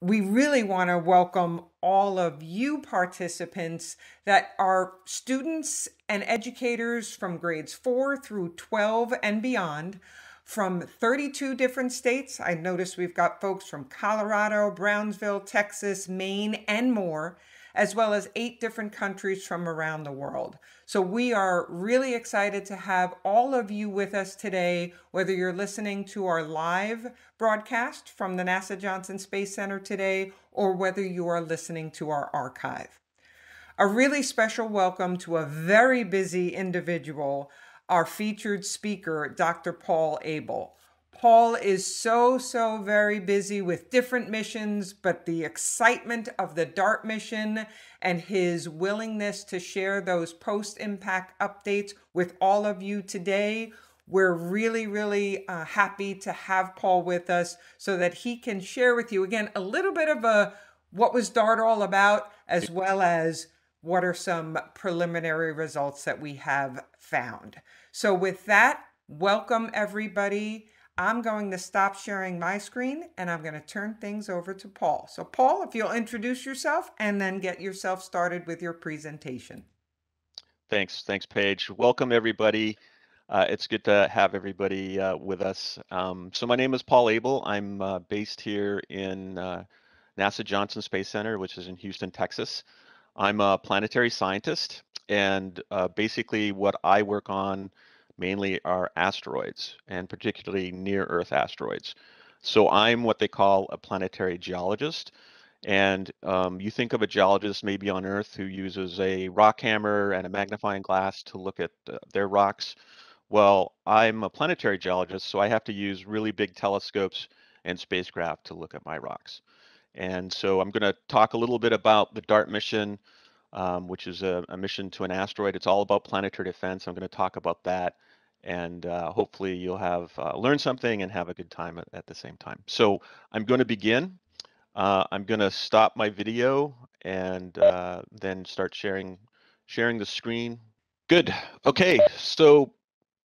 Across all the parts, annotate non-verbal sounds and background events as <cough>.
we really want to welcome all of you participants that are students and educators from grades 4 through 12 and beyond from 32 different states. I notice we've got folks from Colorado, Brownsville, Texas, Maine, and more as well as eight different countries from around the world. So we are really excited to have all of you with us today, whether you're listening to our live broadcast from the NASA Johnson Space Center today or whether you are listening to our archive. A really special welcome to a very busy individual, our featured speaker, Dr. Paul Abell. Paul is so, so very busy with different missions, but the excitement of the DART mission and his willingness to share those post impact updates with all of you today. We're really, really uh, happy to have Paul with us so that he can share with you again a little bit of a what was DART all about, as well as what are some preliminary results that we have found. So, with that, welcome everybody. I'm going to stop sharing my screen and I'm going to turn things over to Paul. So, Paul, if you'll introduce yourself and then get yourself started with your presentation. Thanks. Thanks, Paige. Welcome, everybody. Uh, it's good to have everybody uh, with us. Um, so, my name is Paul Abell. I'm uh, based here in uh, NASA Johnson Space Center, which is in Houston, Texas. I'm a planetary scientist, and uh, basically, what I work on mainly are asteroids and particularly near Earth asteroids. So I'm what they call a planetary geologist. And um, you think of a geologist maybe on Earth who uses a rock hammer and a magnifying glass to look at uh, their rocks. Well, I'm a planetary geologist, so I have to use really big telescopes and spacecraft to look at my rocks. And so I'm going to talk a little bit about the DART mission, um, which is a, a, mission to an asteroid. It's all about planetary defense. I'm going to talk about that and uh, hopefully you'll have uh, learned something and have a good time at, at the same time. So I'm going to begin. Uh, I'm going to stop my video and uh, then start sharing sharing the screen. Good. Okay, so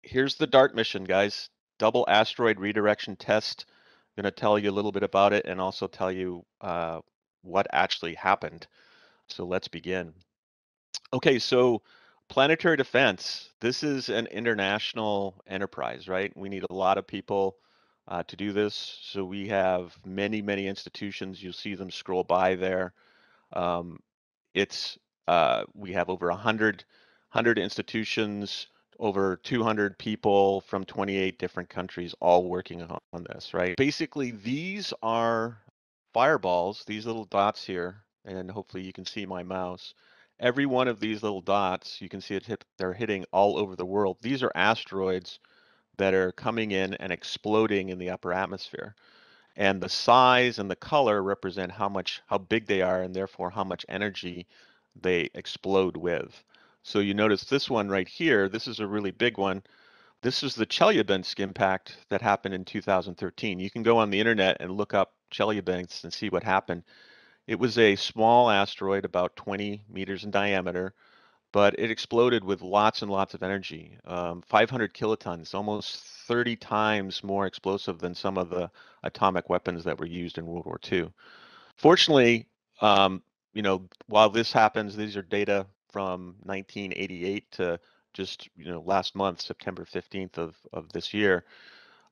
here's the DART mission, guys. Double asteroid redirection test. I'm going to tell you a little bit about it and also tell you uh, what actually happened. So let's begin. Okay, so planetary defense, this is an international enterprise, right? We need a lot of people uh, to do this. So we have many, many institutions. You'll see them scroll by there. Um, it's uh, we have over 100, 100 institutions, over 200 people from 28 different countries all working on, on this, right? Basically, these are fireballs, these little dots here, and hopefully you can see my mouse every one of these little dots, you can see it hit, they're hitting all over the world. These are asteroids that are coming in and exploding in the upper atmosphere. And the size and the color represent how much, how big they are and therefore how much energy they explode with. So you notice this one right here, this is a really big one. This is the Chelyabinsk impact that happened in 2013. You can go on the internet and look up Chelyabinsk and see what happened. It was a small asteroid, about 20 meters in diameter, but it exploded with lots and lots of energy, um, 500 kilotons, almost 30 times more explosive than some of the atomic weapons that were used in World War II. Fortunately, um, you know, while this happens, these are data from 1988 to just you know last month, September 15th of of this year.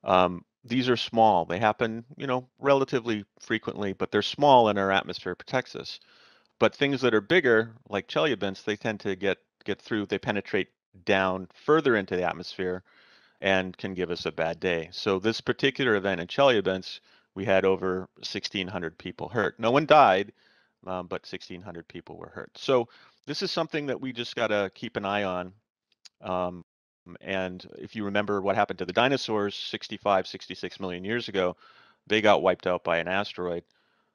Um, these are small. They happen, you know, relatively frequently, but they're small and our atmosphere protects us. But things that are bigger, like Chelyabinsk, they tend to get get through. They penetrate down further into the atmosphere and can give us a bad day. So this particular event in Chelyabinsk, we had over 1,600 people hurt. No one died, um, but 1,600 people were hurt. So this is something that we just got to keep an eye on. Um, and if you remember what happened to the dinosaurs 65, 66 million years ago, they got wiped out by an asteroid.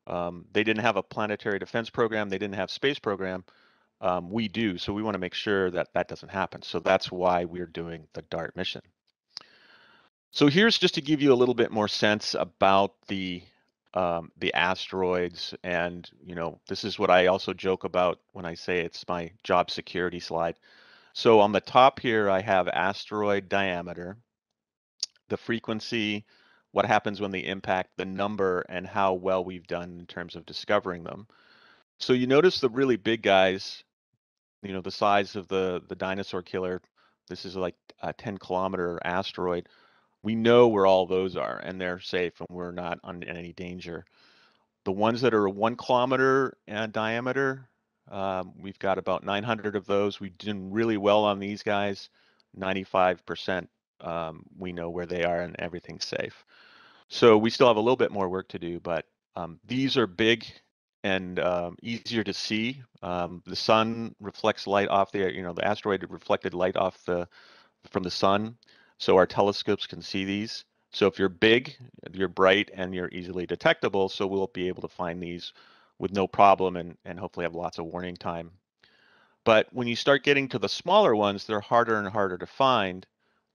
Um, they didn't have a planetary defense program. They didn't have space program. Um, we do, so we want to make sure that that doesn't happen. So that's why we're doing the DART mission. So here's just to give you a little bit more sense about the um, the asteroids, and you know this is what I also joke about when I say it's my job security slide. So on the top here, I have asteroid diameter, the frequency, what happens when they impact the number and how well we've done in terms of discovering them. So you notice the really big guys, you know, the size of the the dinosaur killer. This is like a 10 kilometer asteroid. We know where all those are, and they're safe, and we're not in any danger. The ones that are one kilometer uh, diameter, um, we've got about 900 of those. We've done really well on these guys. 95% um, we know where they are and everything's safe. So we still have a little bit more work to do, but um, these are big and um, easier to see. Um, the sun reflects light off the, you know, the asteroid reflected light off the from the sun, so our telescopes can see these. So if you're big, you're bright, and you're easily detectable, so we'll be able to find these with no problem and, and hopefully have lots of warning time. But when you start getting to the smaller ones, they're harder and harder to find.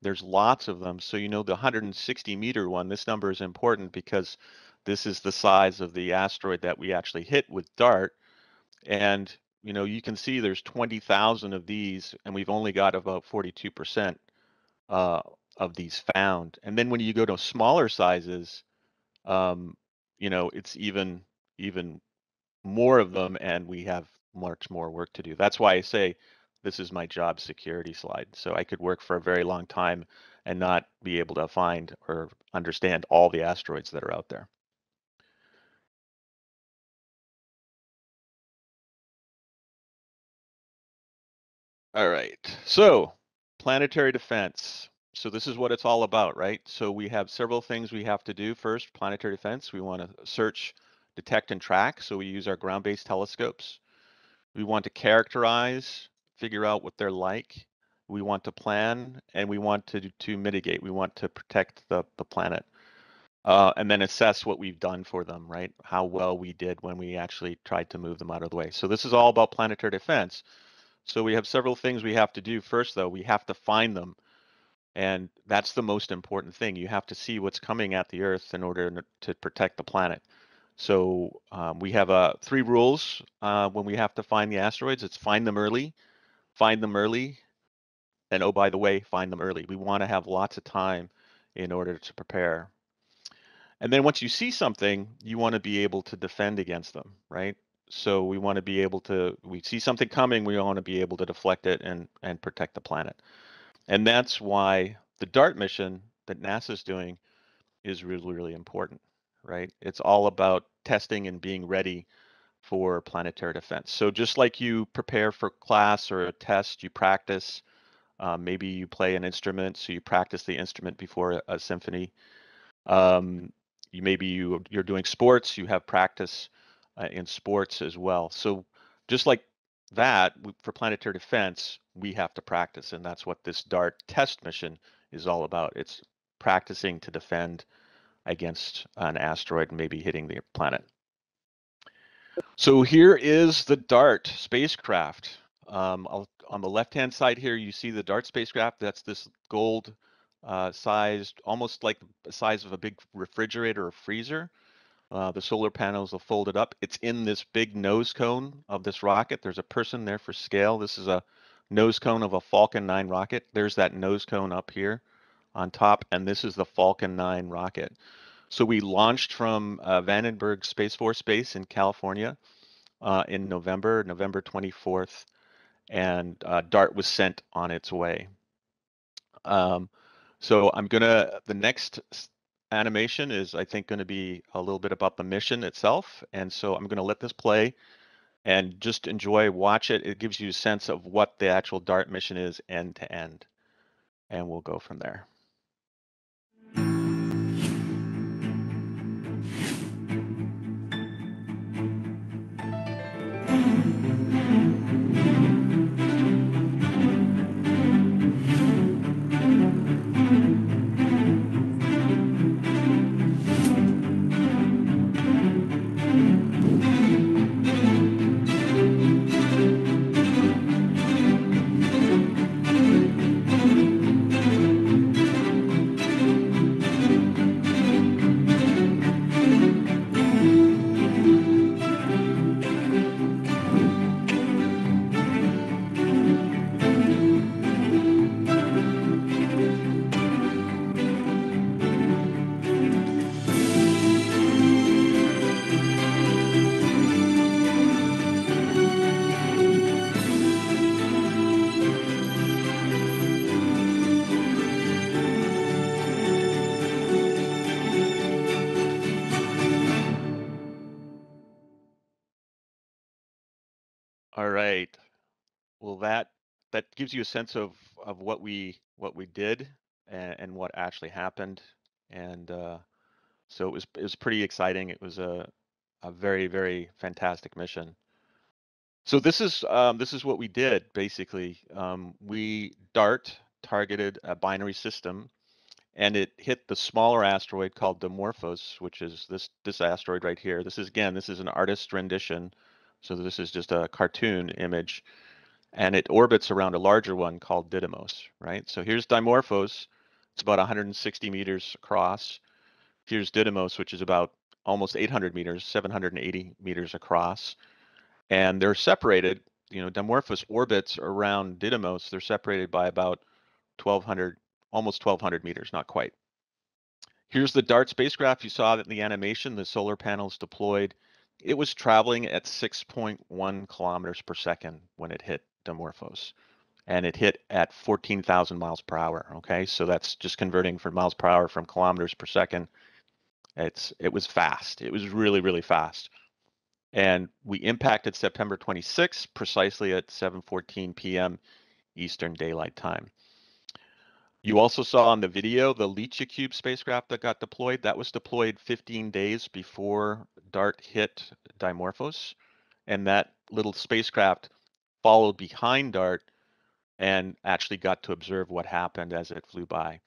There's lots of them. So you know the 160 meter one, this number is important because this is the size of the asteroid that we actually hit with DART. And you know, you can see there's 20,000 of these, and we've only got about 42% uh, of these found. And then when you go to smaller sizes, um, you know, it's even even more of them, and we have much more work to do. That's why I say this is my job security slide. So I could work for a very long time and not be able to find or understand all the asteroids that are out there. All right, so planetary defense. So this is what it's all about, right? So we have several things we have to do. First, planetary defense. We want to search, detect, and track. So we use our ground-based telescopes. We want to characterize, figure out what they're like. We want to plan and we want to to mitigate. We want to protect the, the planet. Uh, and then assess what we've done for them, right? How well we did when we actually tried to move them out of the way. So this is all about planetary defense. So we have several things we have to do. First, though, we have to find them. And that's the most important thing. You have to see what's coming at the Earth in order to protect the planet. So um, we have uh, three rules uh, when we have to find the asteroids. It's find them early, find them early, and oh, by the way, find them early. We want to have lots of time in order to prepare. And then once you see something, you want to be able to defend against them, right? So we want to be able to, we see something coming, we want to be able to deflect it and, and protect the planet. And that's why the DART mission that NASA is doing is really, really important right? It's all about testing and being ready for planetary defense. So just like you prepare for class or a test, you practice. Um, maybe you play an instrument, so you practice the instrument before a, a symphony. Um, you maybe you you're doing sports, you have practice uh, in sports as well. So just like that, for planetary defense, we have to practice, and that's what this DART test mission is all about. It's practicing to defend against an asteroid maybe hitting the planet. So here is the DART spacecraft. Um, on the left-hand side here, you see the DART spacecraft. That's this gold uh, sized, almost like the size of a big refrigerator or freezer. Uh, the solar panels are folded up. It's in this big nose cone of this rocket. There's a person there for scale. This is a nose cone of a Falcon 9 rocket. There's that nose cone up here on top, and this is the Falcon 9 rocket. So we launched from uh, Vandenberg Space Force Base in California uh, in November, November 24th, and uh, DART was sent on its way. Um, so I'm gonna, the next animation is I think gonna be a little bit about the mission itself. And so I'm gonna let this play and just enjoy, watch it. It gives you a sense of what the actual DART mission is end to end. And we'll go from there. Mm-hmm. That that gives you a sense of of what we what we did and, and what actually happened, and uh, so it was it was pretty exciting. It was a a very very fantastic mission. So this is um, this is what we did basically. Um, we DART targeted a binary system, and it hit the smaller asteroid called Dimorphos, which is this this asteroid right here. This is again this is an artist's rendition, so this is just a cartoon image, and it orbits around a larger one called Didymos. Right. So here's Dimorphos. It's about 160 meters across. Here's Didymos, which is about almost 800 meters, 780 meters across and they're separated. You know, Dimorphos orbits around Didymos. They're separated by about 1,200, almost 1,200 meters, not quite. Here's the DART spacecraft. You saw that in the animation, the solar panels deployed. It was traveling at 6.1 kilometers per second when it hit Dimorphos. And it hit at 14,000 miles per hour. Okay, so that's just converting from miles per hour from kilometers per second. It's it was fast. It was really really fast and we impacted September 26 precisely at 7:14 p.m. Eastern Daylight Time. You also saw on the video the LICIACube spacecraft that got deployed. That was deployed 15 days before DART hit Dimorphos, and that little spacecraft followed behind DART and actually got to observe what happened as it flew by.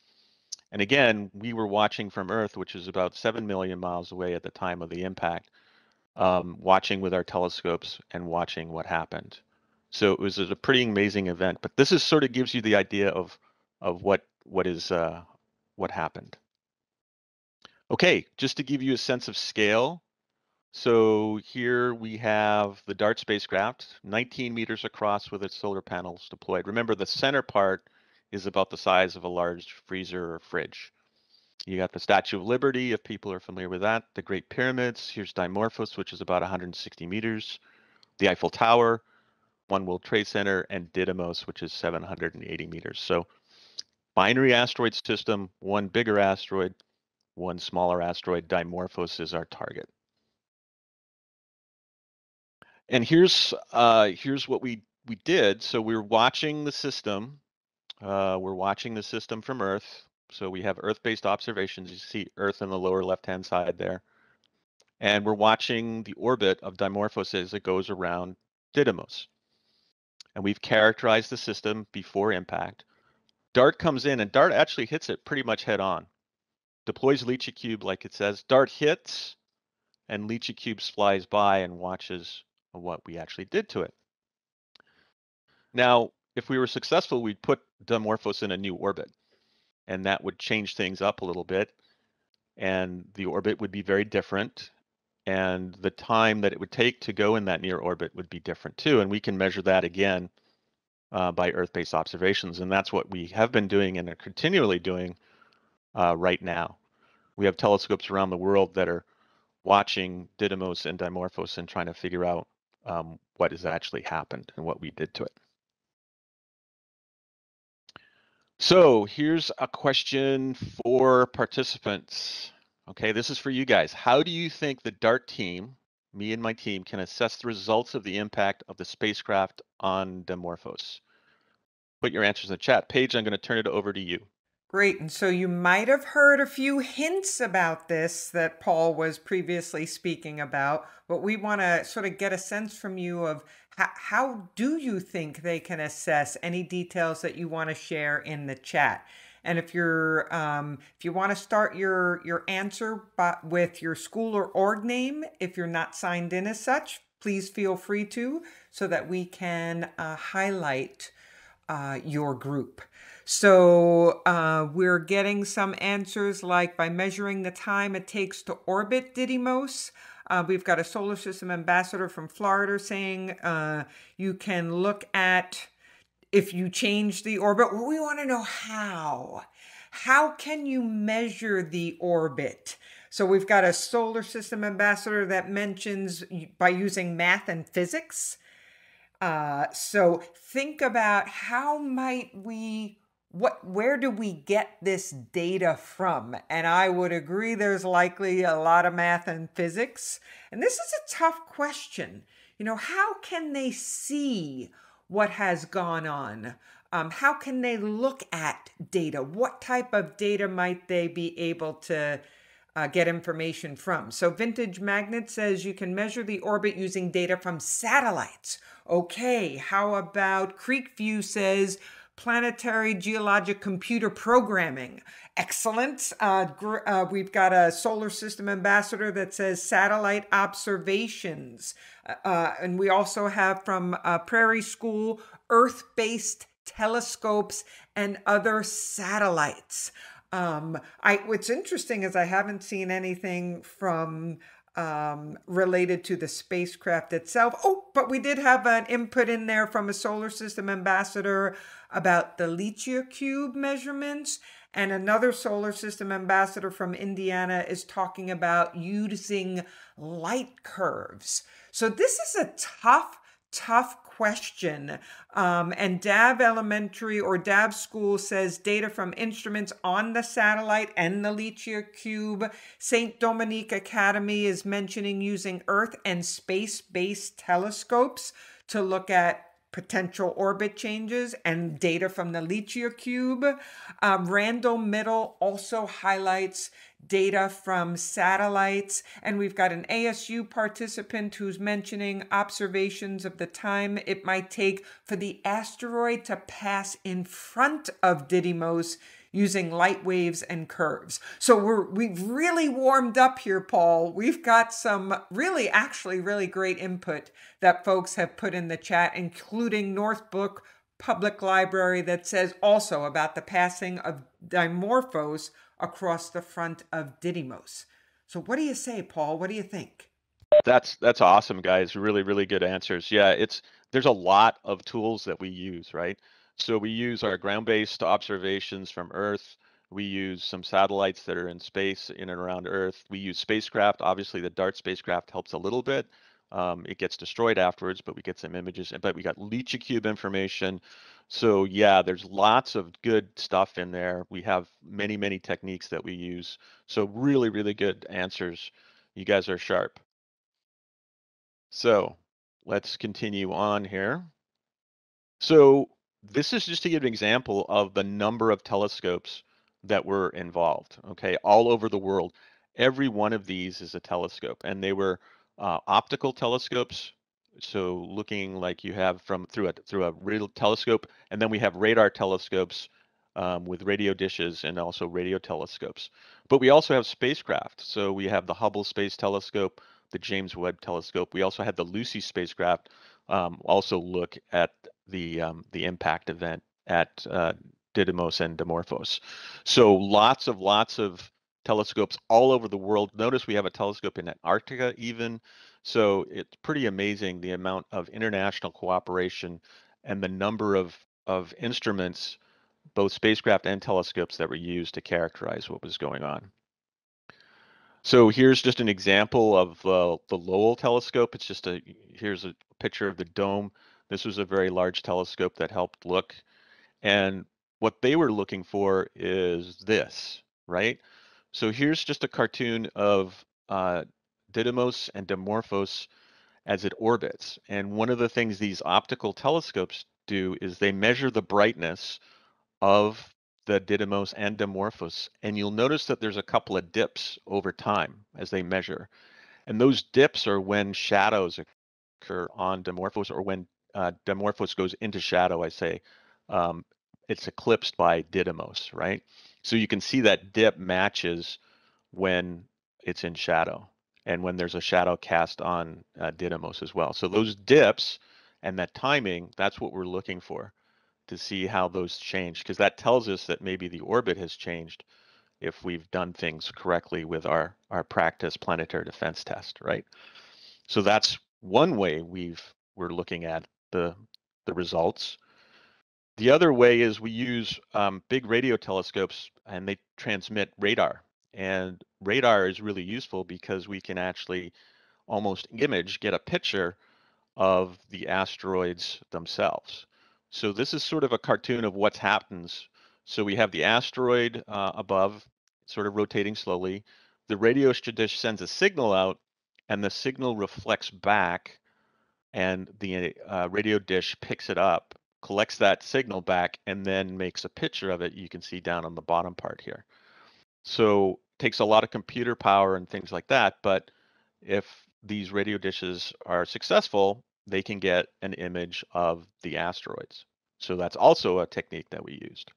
And again, we were watching from Earth, which is about 7 million miles away at the time of the impact um, watching with our telescopes and watching what happened. So it was a pretty amazing event. But this is sort of gives you the idea of of what what is uh, what happened. Okay, just to give you a sense of scale. So here we have the DART spacecraft, 19 meters across with its solar panels deployed. Remember, the center part is about the size of a large freezer or fridge. You got the Statue of Liberty, if people are familiar with that, the Great Pyramids. Here's Dimorphos, which is about 160 meters, the Eiffel Tower, One World Trade Center, and Didymos, which is 780 meters. So binary asteroid system, one bigger asteroid, one smaller asteroid. Dimorphos is our target. And here's uh, here's what we we did. So we we're watching the system. Uh, we're watching the system from Earth. So we have Earth-based observations. You see Earth in the lower left-hand side there. And we're watching the orbit of Dimorphos as it goes around Didymos. And we've characterized the system before impact. DART comes in, and DART actually hits it pretty much head on. Deploys LICIACube like it says. DART hits, and LICIACube flies by and watches what we actually did to it. Now, if we were successful, we'd put Dimorphos in a new orbit and that would change things up a little bit and the orbit would be very different and the time that it would take to go in that near orbit would be different too and we can measure that again uh, by earth-based observations and that's what we have been doing and are continually doing uh, right now we have telescopes around the world that are watching didymos and dimorphos and trying to figure out um, what has actually happened and what we did to it So here's a question for participants. Okay, this is for you guys. How do you think the DART team, me and my team, can assess the results of the impact of the spacecraft on Dimorphos? Put your answers in the chat. Paige, I'm going to turn it over to you. Great. And so you might have heard a few hints about this that Paul was previously speaking about, but we want to sort of get a sense from you of how, how do you think they can assess any details that you want to share in the chat? And if you're um, if you want to start your your answer with your school or org name, if you're not signed in as such, please feel free to, so that we can uh, highlight uh, your group. So uh, we're getting some answers like by measuring the time it takes to orbit Didymos. Uh, we've got a solar system ambassador from Florida saying uh, you can look at if you change the orbit. Well, we want to know how. How can you measure the orbit? So we've got a solar system ambassador that mentions by using math and physics. Uh, so think about how might we what where do we get this data from and i would agree there's likely a lot of math and physics and this is a tough question you know, how can they see what has gone on? Um, how can they look at data? What type of data might they be able to uh, get information from? So, Vintage Magnet says you can measure the orbit using data from satellites. Okay, how about Creekview says planetary geologic computer programming. Excellent. Uh, uh, we've got a solar system ambassador that says satellite observations. Uh, uh and we also have from uh, Prairie School Earth based telescopes and other satellites. Um, I what's interesting is I haven't seen anything from um, related to the spacecraft itself. Oh, but we did have an input in there from a solar system ambassador about the LICIACube measurements. And another solar system ambassador from Indiana is talking about using light curves. So this is a tough, tough question. Um, and DAV Elementary or DAV School says data from instruments on the satellite and the LICIACube. St. Dominique Academy is mentioning using Earth and space based telescopes to look at potential orbit changes and data from the LICIACube. Um, Randall Middle also highlights data from satellites. And we've got an ASU participant who's mentioning observations of the time it might take for the asteroid to pass in front of Didymos using light waves and curves. So we're we've really warmed up here, Paul. We've got some really actually really great input that folks have put in the chat, including Northbrook Public Library that says also about the passing of Dimorphos across the front of Didymos. So what do you say, Paul? What do you think? That's that's awesome, guys. Really, really good answers. Yeah, it's there's a lot of tools that we use, right? So we use our ground-based observations from Earth. We use some satellites that are in space in and around Earth. We use spacecraft. Obviously, the DART spacecraft helps a little bit. Um, it gets destroyed afterwards, but we get some images. But we got Cube information. So yeah, there's lots of good stuff in there. We have many, many techniques that we use. So really, really good answers. You guys are sharp. So let's continue on here. So this is just to give an example of the number of telescopes that were involved, okay, all over the world. Every one of these is a telescope, and they were uh, optical telescopes. So looking like you have from through a through a real telescope, and then we have radar telescopes um, with radio dishes and also radio telescopes. But we also have spacecraft. So we have the Hubble Space Telescope, the James Webb Telescope. We also had the Lucy spacecraft um, also look at the um, the impact event at uh, Didymos and Dimorphos. So lots of lots of telescopes all over the world. Notice we have a telescope in Antarctica even. So it's pretty amazing the amount of international cooperation and the number of of instruments, both spacecraft and telescopes that were used to characterize what was going on. So here's just an example of uh, the Lowell telescope. It's just a, here's a picture of the dome. This was a very large telescope that helped look. And what they were looking for is this, right? So here's just a cartoon of uh, Didymos and Dimorphos as it orbits. And one of the things these optical telescopes do is they measure the brightness of the Didymos and Dimorphos, and you'll notice that there's a couple of dips over time as they measure. And those dips are when shadows occur on Dimorphos or when uh, Dimorphos goes into shadow, I say. Um, it's eclipsed by Didymos, right? So you can see that dip matches when it's in shadow and when there's a shadow cast on uh, Didymos as well. So those dips and that timing, that's what we're looking for to see how those change because that tells us that maybe the orbit has changed if we've done things correctly with our our practice planetary defense test right so that's one way we've we're looking at the the results the other way is we use um, big radio telescopes and they transmit radar and radar is really useful because we can actually almost image get a picture of the asteroids themselves so this is sort of a cartoon of what happens. So we have the asteroid uh, above, sort of rotating slowly. The radio dish sends a signal out, and the signal reflects back and the uh, radio dish picks it up, collects that signal back, and then makes a picture of it. You can see down on the bottom part here. So takes a lot of computer power and things like that. But if these radio dishes are successful, they can get an image of the asteroids. So that's also a technique that we used.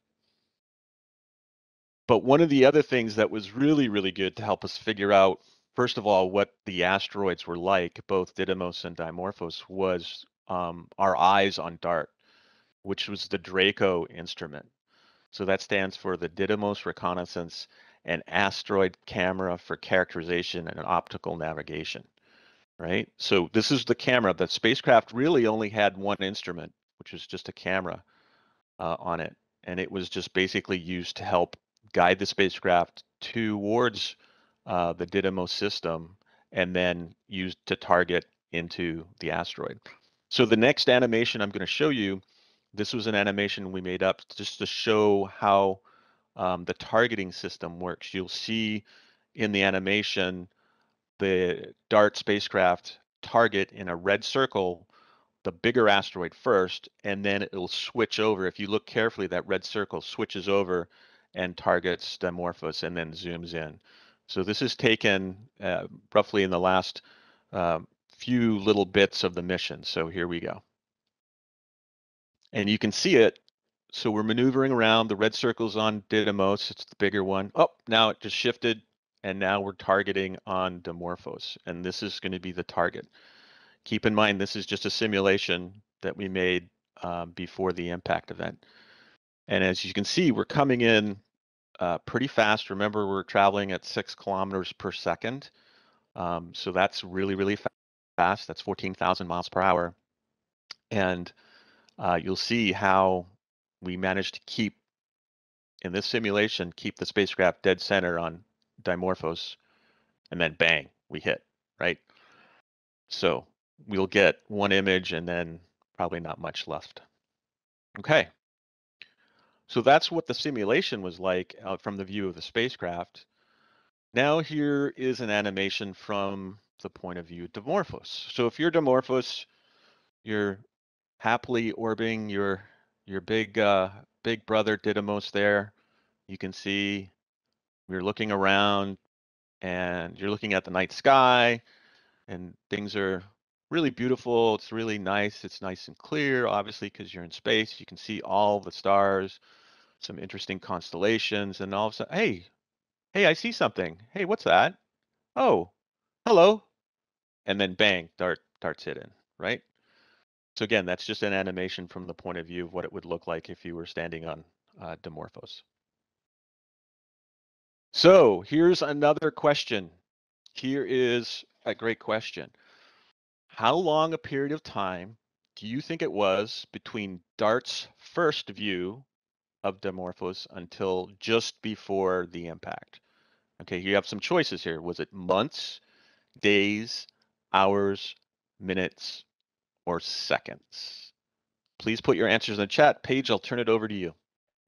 But one of the other things that was really, really good to help us figure out, first of all, what the asteroids were like, both Didymos and Dimorphos, was um, our eyes on DART, which was the Draco instrument. So that stands for the Didymos Reconnaissance and Asteroid Camera for Characterization and Optical Navigation, right? So this is the camera. The spacecraft really only had one instrument, which was just a camera uh, on it. And it was just basically used to help guide the spacecraft towards uh, the Didymos system and then used to target into the asteroid. So the next animation I'm going to show you, this was an animation we made up just to show how um, the targeting system works. You'll see in the animation the DART spacecraft target in a red circle the bigger asteroid first, and then it'll switch over. If you look carefully, that red circle switches over and targets Dimorphos and then zooms in. So this is taken uh, roughly in the last uh, few little bits of the mission. So here we go. And you can see it. So we're maneuvering around. The red circle's on Didymos. It's the bigger one. Oh, now it just shifted. And now we're targeting on Dimorphos. And this is going to be the target. Keep in mind, this is just a simulation that we made um, before the impact event. And as you can see, we're coming in uh, pretty fast. Remember, we're traveling at six kilometers per second. Um, so that's really, really fast. That's 14,000 miles per hour. And uh, you'll see how we managed to keep, in this simulation, keep the spacecraft dead center on Dimorphos. And then bang, we hit, right? So we'll get one image and then probably not much left. Okay. So that's what the simulation was like uh, from the view of the spacecraft. Now here is an animation from the point of view of Dimorphos. So if you're Dimorphos, you're happily orbiting your your big uh, big brother Didymos there. You can see you're looking around and you're looking at the night sky and things are really beautiful. It's really nice. It's nice and clear, obviously, because you're in space. You can see all the stars, some interesting constellations, and all of a sudden, hey, hey, I see something. Hey, what's that? Oh, hello. And then bang, dart darts hit in, right? So again, that's just an animation from the point of view of what it would look like if you were standing on uh, Dimorphos. So here's another question. Here is a great question. How long a period of time do you think it was between DART's first view of Dimorphos until just before the impact? Okay, you have some choices here. Was it months, days, hours, minutes, or seconds? Please put your answers in the chat. Paige, I'll turn it over to you.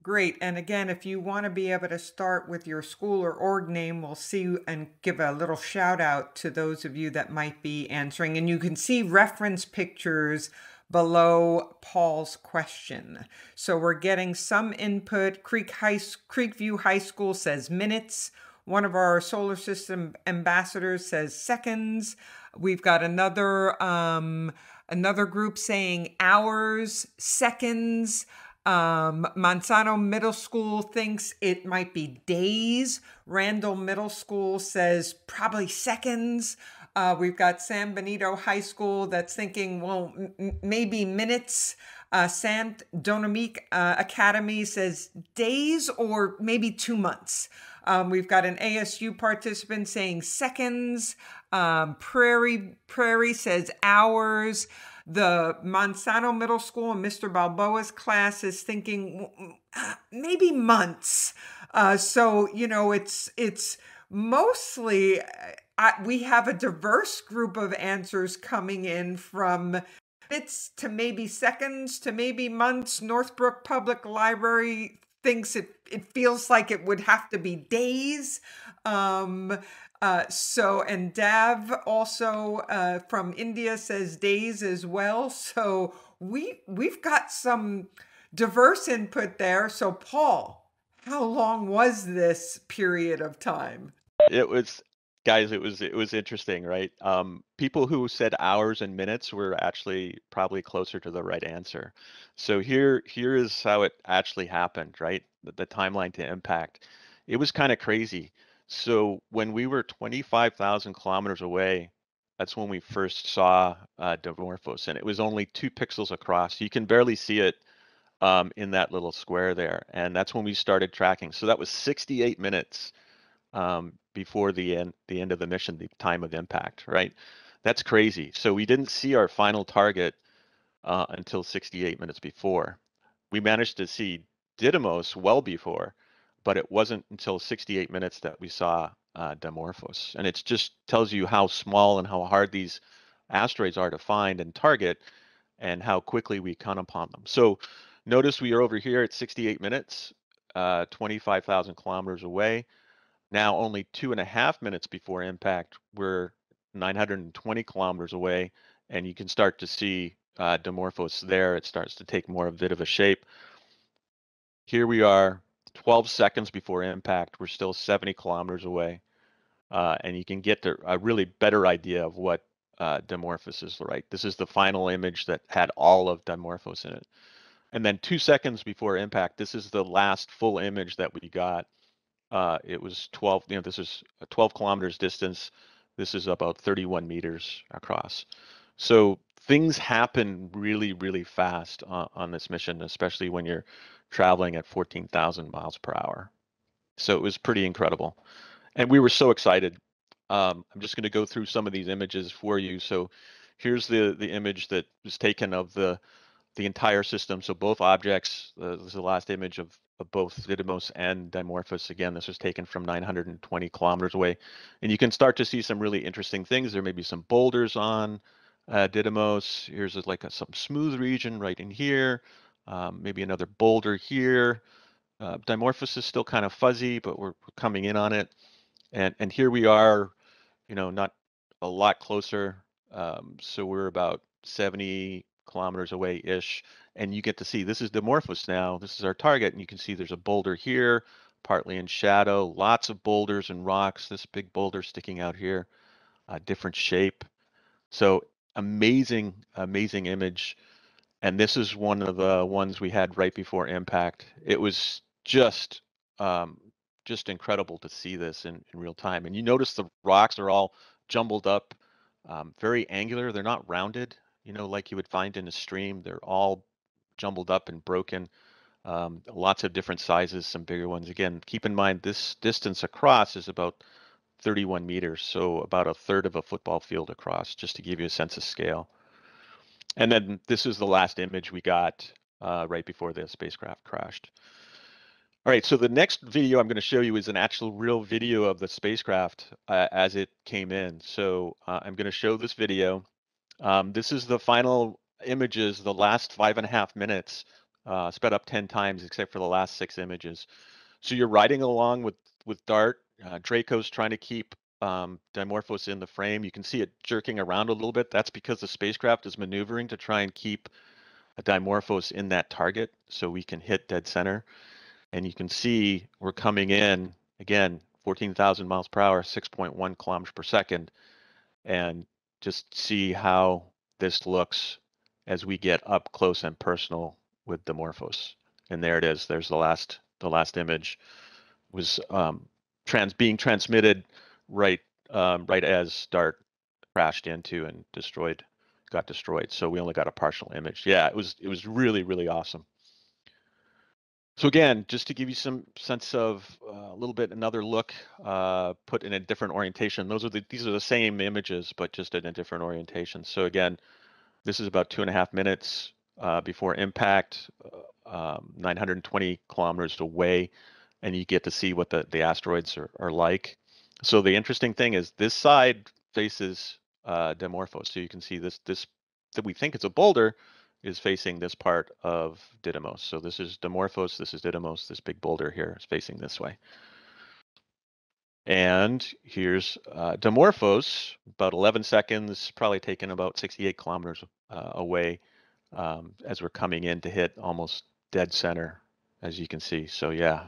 Great. And again, if you want to be able to start with your school or org name, we'll see and give a little shout out to those of you that might be answering. And you can see reference pictures below Paul's question. So we're getting some input. Creek High Creekview High School says minutes. One of our solar system ambassadors says seconds. We've got another um, another group saying hours, seconds. Um, Monsanto Middle School thinks it might be days. Randall Middle School says probably seconds. Uh, we've got San Benito High School that's thinking, well, m- maybe minutes. Uh, San Dominique uh, Academy says days or maybe two months. Um, we've got an ASU participant saying seconds. Um, Prairie Prairie says hours the Monsanto Middle School and Mr. Balboa's class is thinking uh, maybe months. Uh, so you know, it's it's mostly uh, we have a diverse group of answers coming in from minutes to maybe seconds to maybe months. Northbrook Public Library thinks it it feels like it would have to be days. Um, Uh, so, and Dav also uh, from India says days as well. So we we've got some diverse input there. So, Paul, how long was this period of time? It was guys it was it was interesting right um, people who said hours and minutes were actually probably closer to the right answer so here here is how it actually happened right the, the timeline to impact it was kind of crazy so when we were 25,000 kilometers away that's when we first saw uh, Dimorphos, and it was only two pixels across. You can barely see it um, in that little square there, and that's when we started tracking. So that was 68 minutes um, before the end the end of the mission, the time of impact, right? That's crazy. So we didn't see our final target uh, until 68 minutes before. We managed to see Didymos well before, but it wasn't until 68 minutes that we saw uh, Dimorphos. And it just tells you how small and how hard these asteroids are to find and target and how quickly we come upon them. So notice we are over here at 68 minutes, uh, 25,000 kilometers away. Now, only two and a half minutes before impact, we're 920 kilometers away, and you can start to see uh, Dimorphos there. It starts to take more of a bit of a shape. Here we are, 12 seconds before impact. We're still 70 kilometers away, uh, and you can get a really better idea of what uh, Dimorphos is right. This is the final image that had all of Dimorphos in it. And then two seconds before impact, this is the last full image that we got uh, it was 12, you know, this is 12 kilometers distance. This is about 31 meters across. So things happen really, really fast on, on this mission, especially when you're traveling at 14,000 miles per hour. So it was pretty incredible. And we were so excited. Um, I'm just going to go through some of these images for you. So here's the, the image that was taken of the the entire system. So both objects, uh, this is the last image of, of both Didymos and Dimorphos. Again, this was taken from 920 kilometers away. And you can start to see some really interesting things. There may be some boulders on uh, Didymos. Here's like a, some smooth region right in here. Um, maybe another boulder here. Uh, is still kind of fuzzy, but we're, we're coming in on it. And, and here we are, you know, not a lot closer. Um, so we're about 70 kilometers away ish. And you get to see this is Dimorphos now. This is our target. And you can see there's a boulder here, partly in shadow, lots of boulders and rocks. This big boulder sticking out here, a different shape. So amazing, amazing image. And this is one of the ones we had right before impact. It was just um, just incredible to see this in, in real time. And you notice the rocks are all jumbled up, um, very angular. They're not rounded you know, like you would find in a stream. They're all jumbled up and broken. Um, lots of different sizes, some bigger ones. Again, keep in mind this distance across is about 31 meters, so about a third of a football field across, just to give you a sense of scale. And then this is the last image we got uh, right before the spacecraft crashed. All right, so the next video I'm going to show you is an actual real video of the spacecraft uh, as it came in. So uh, I'm going to show this video. Um, this is the final images, the last five and a half minutes, uh, sped up 10 times except for the last six images. So you're riding along with, with DART. Uh, Draco's trying to keep um, Dimorphos in the frame. You can see it jerking around a little bit. That's because the spacecraft is maneuvering to try and keep a Dimorphos in that target so we can hit dead center. And you can see we're coming in, again, 14,000 miles per hour, 6.1 kilometers per second. And just see how this looks as we get up close and personal with Dimorphos. And there it is. There's the last the last image was um, trans being transmitted right um, right as Dart crashed into and destroyed got destroyed. So we only got a partial image. Yeah, it was it was really really awesome. So again, just to give you some sense of uh, a little bit another look, uh, put in a different orientation. Those are the these are the same images, but just in a different orientation. So again, this is about two and a half minutes uh, before impact, uh, um, 920 kilometers away, and you get to see what the the asteroids are, are like. So the interesting thing is this side faces uh, so you can see this this that we think it's a boulder is facing this part of Didymos. So this is Dimorphos, this is Didymos, this big boulder here is facing this way. And here's uh, about 11 seconds, probably taken about 68 kilometers uh, away um, as we're coming in to hit almost dead center, as you can see. So yeah,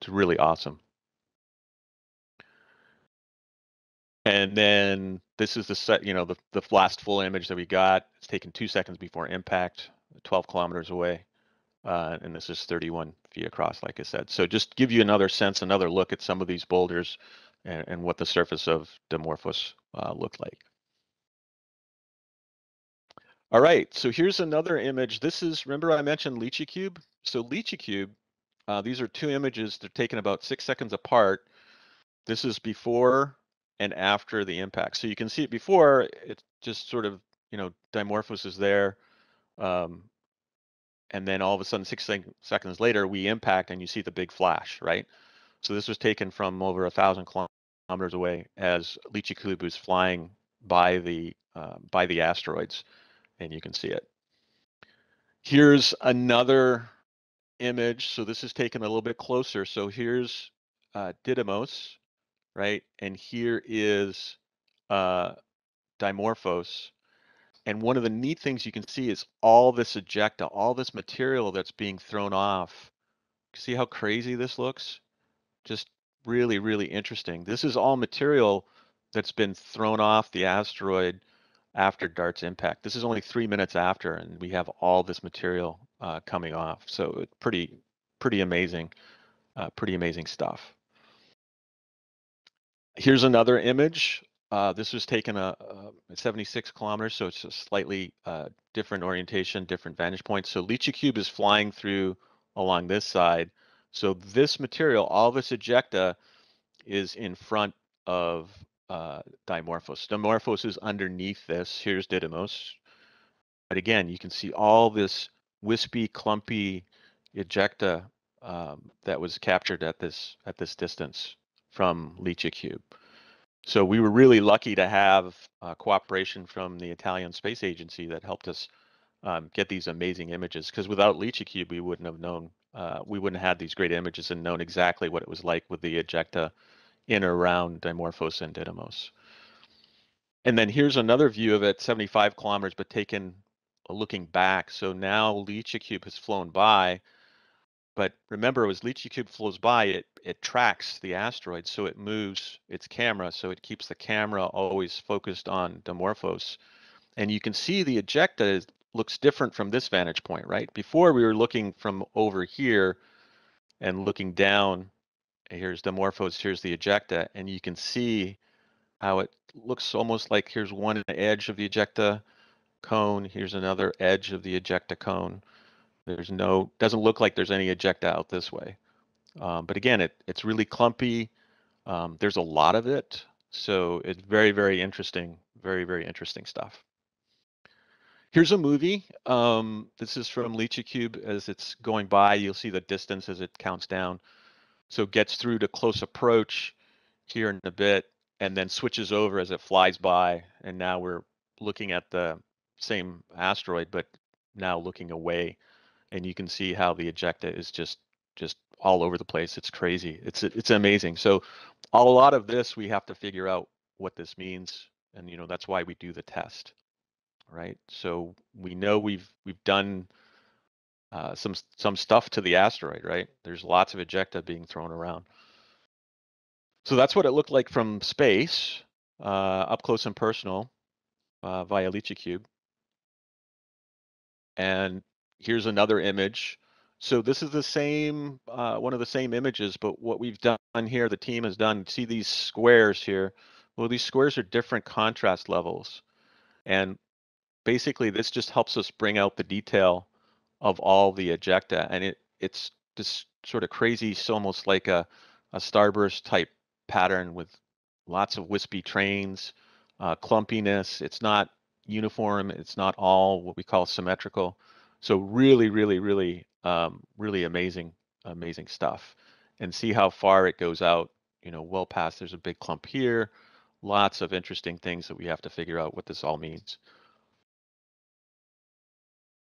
it's really awesome. And then this is the set, you know, the, the last full image that we got. It's taken two seconds before impact, 12 kilometers away. Uh, and this is 31 feet across, like I said. So just give you another sense, another look at some of these boulders and, and what the surface of Dimorphos uh, looked like. All right, so here's another image. This is, remember I mentioned LICIACube? So LICIACube, uh, these are two images. They're taken about six seconds apart. This is before and after the impact. So you can see it before, it's just sort of, you know, Dimorphos is there. Um, and then all of a sudden, six seconds later, we impact and you see the big flash, right? So this was taken from over a thousand kilometers away as LICIACube was flying by the uh, by the asteroids, and you can see it. Here's another image. So this is taken a little bit closer. So here's uh, Didymos, right? And here is uh, Dimorphos. And one of the neat things you can see is all this ejecta, all this material that's being thrown off. See how crazy this looks? Just really, really interesting. This is all material that's been thrown off the asteroid after DART's impact. This is only three minutes after, and we have all this material uh, coming off. So pretty, pretty amazing, uh, pretty amazing stuff. Here's another image uh, this was taken a, a 76 kilometers, so it's a slightly uh, different orientation, different vantage point. So LICIACube is flying through along this side. So this material, all this ejecta, is in front of uh, Dimorphos. Dimorphos is underneath this. Here's Didymos. But again, you can see all this wispy, clumpy ejecta um, that was captured at this at this distance from LICIACube. So we were really lucky to have uh, cooperation from the Italian Space Agency that helped us um, get these amazing images. Because without LICIACube, we wouldn't have known, uh, we wouldn't have had these great images and known exactly what it was like with the ejecta in or around Dimorphos and Didymos. And then here's another view of it, 75 kilometers, but taken looking back. So now LICIACube has flown by but remember, as LICIACube flows by, it it tracks the asteroid, so it moves its camera, so it keeps the camera always focused on Dimorphos. And you can see the ejecta looks different from this vantage point, right? Before we were looking from over here and looking down. Here's Dimorphos, here's the ejecta, and you can see how it looks almost like here's one edge of the ejecta cone, here's another edge of the ejecta cone. There's no, doesn't look like there's any ejecta out this way. Um, but again, it, it's really clumpy. Um, there's a lot of it. So it's very, very interesting, very, very interesting stuff. Here's a movie. Um, this is from LICIACube. As it's going by, you'll see the distance as it counts down. So gets through to close approach here in a bit, and then switches over as it flies by. And now we're looking at the same asteroid, but now looking away and you can see how the ejecta is just just all over the place. It's crazy. It's it's amazing. So a lot of this we have to figure out what this means, and you know that's why we do the test, right? So we know we've we've done uh, some some stuff to the asteroid, right? There's lots of ejecta being thrown around. So that's what it looked like from space, uh, up close and personal, uh, via LICIACube. And here's another image. So this is the same, uh, one of the same images, but what we've done here, the team has done, see these squares here? Well, these squares are different contrast levels. And basically this just helps us bring out the detail of all the ejecta. And it it's this sort of crazy, so almost like a, a starburst type pattern with lots of wispy trains, uh, clumpiness. It's not uniform. It's not all what we call symmetrical. So really, really, really, um, really amazing, amazing stuff. And see how far it goes out, you know, well past, there's a big clump here. Lots of interesting things that we have to figure out what this all means.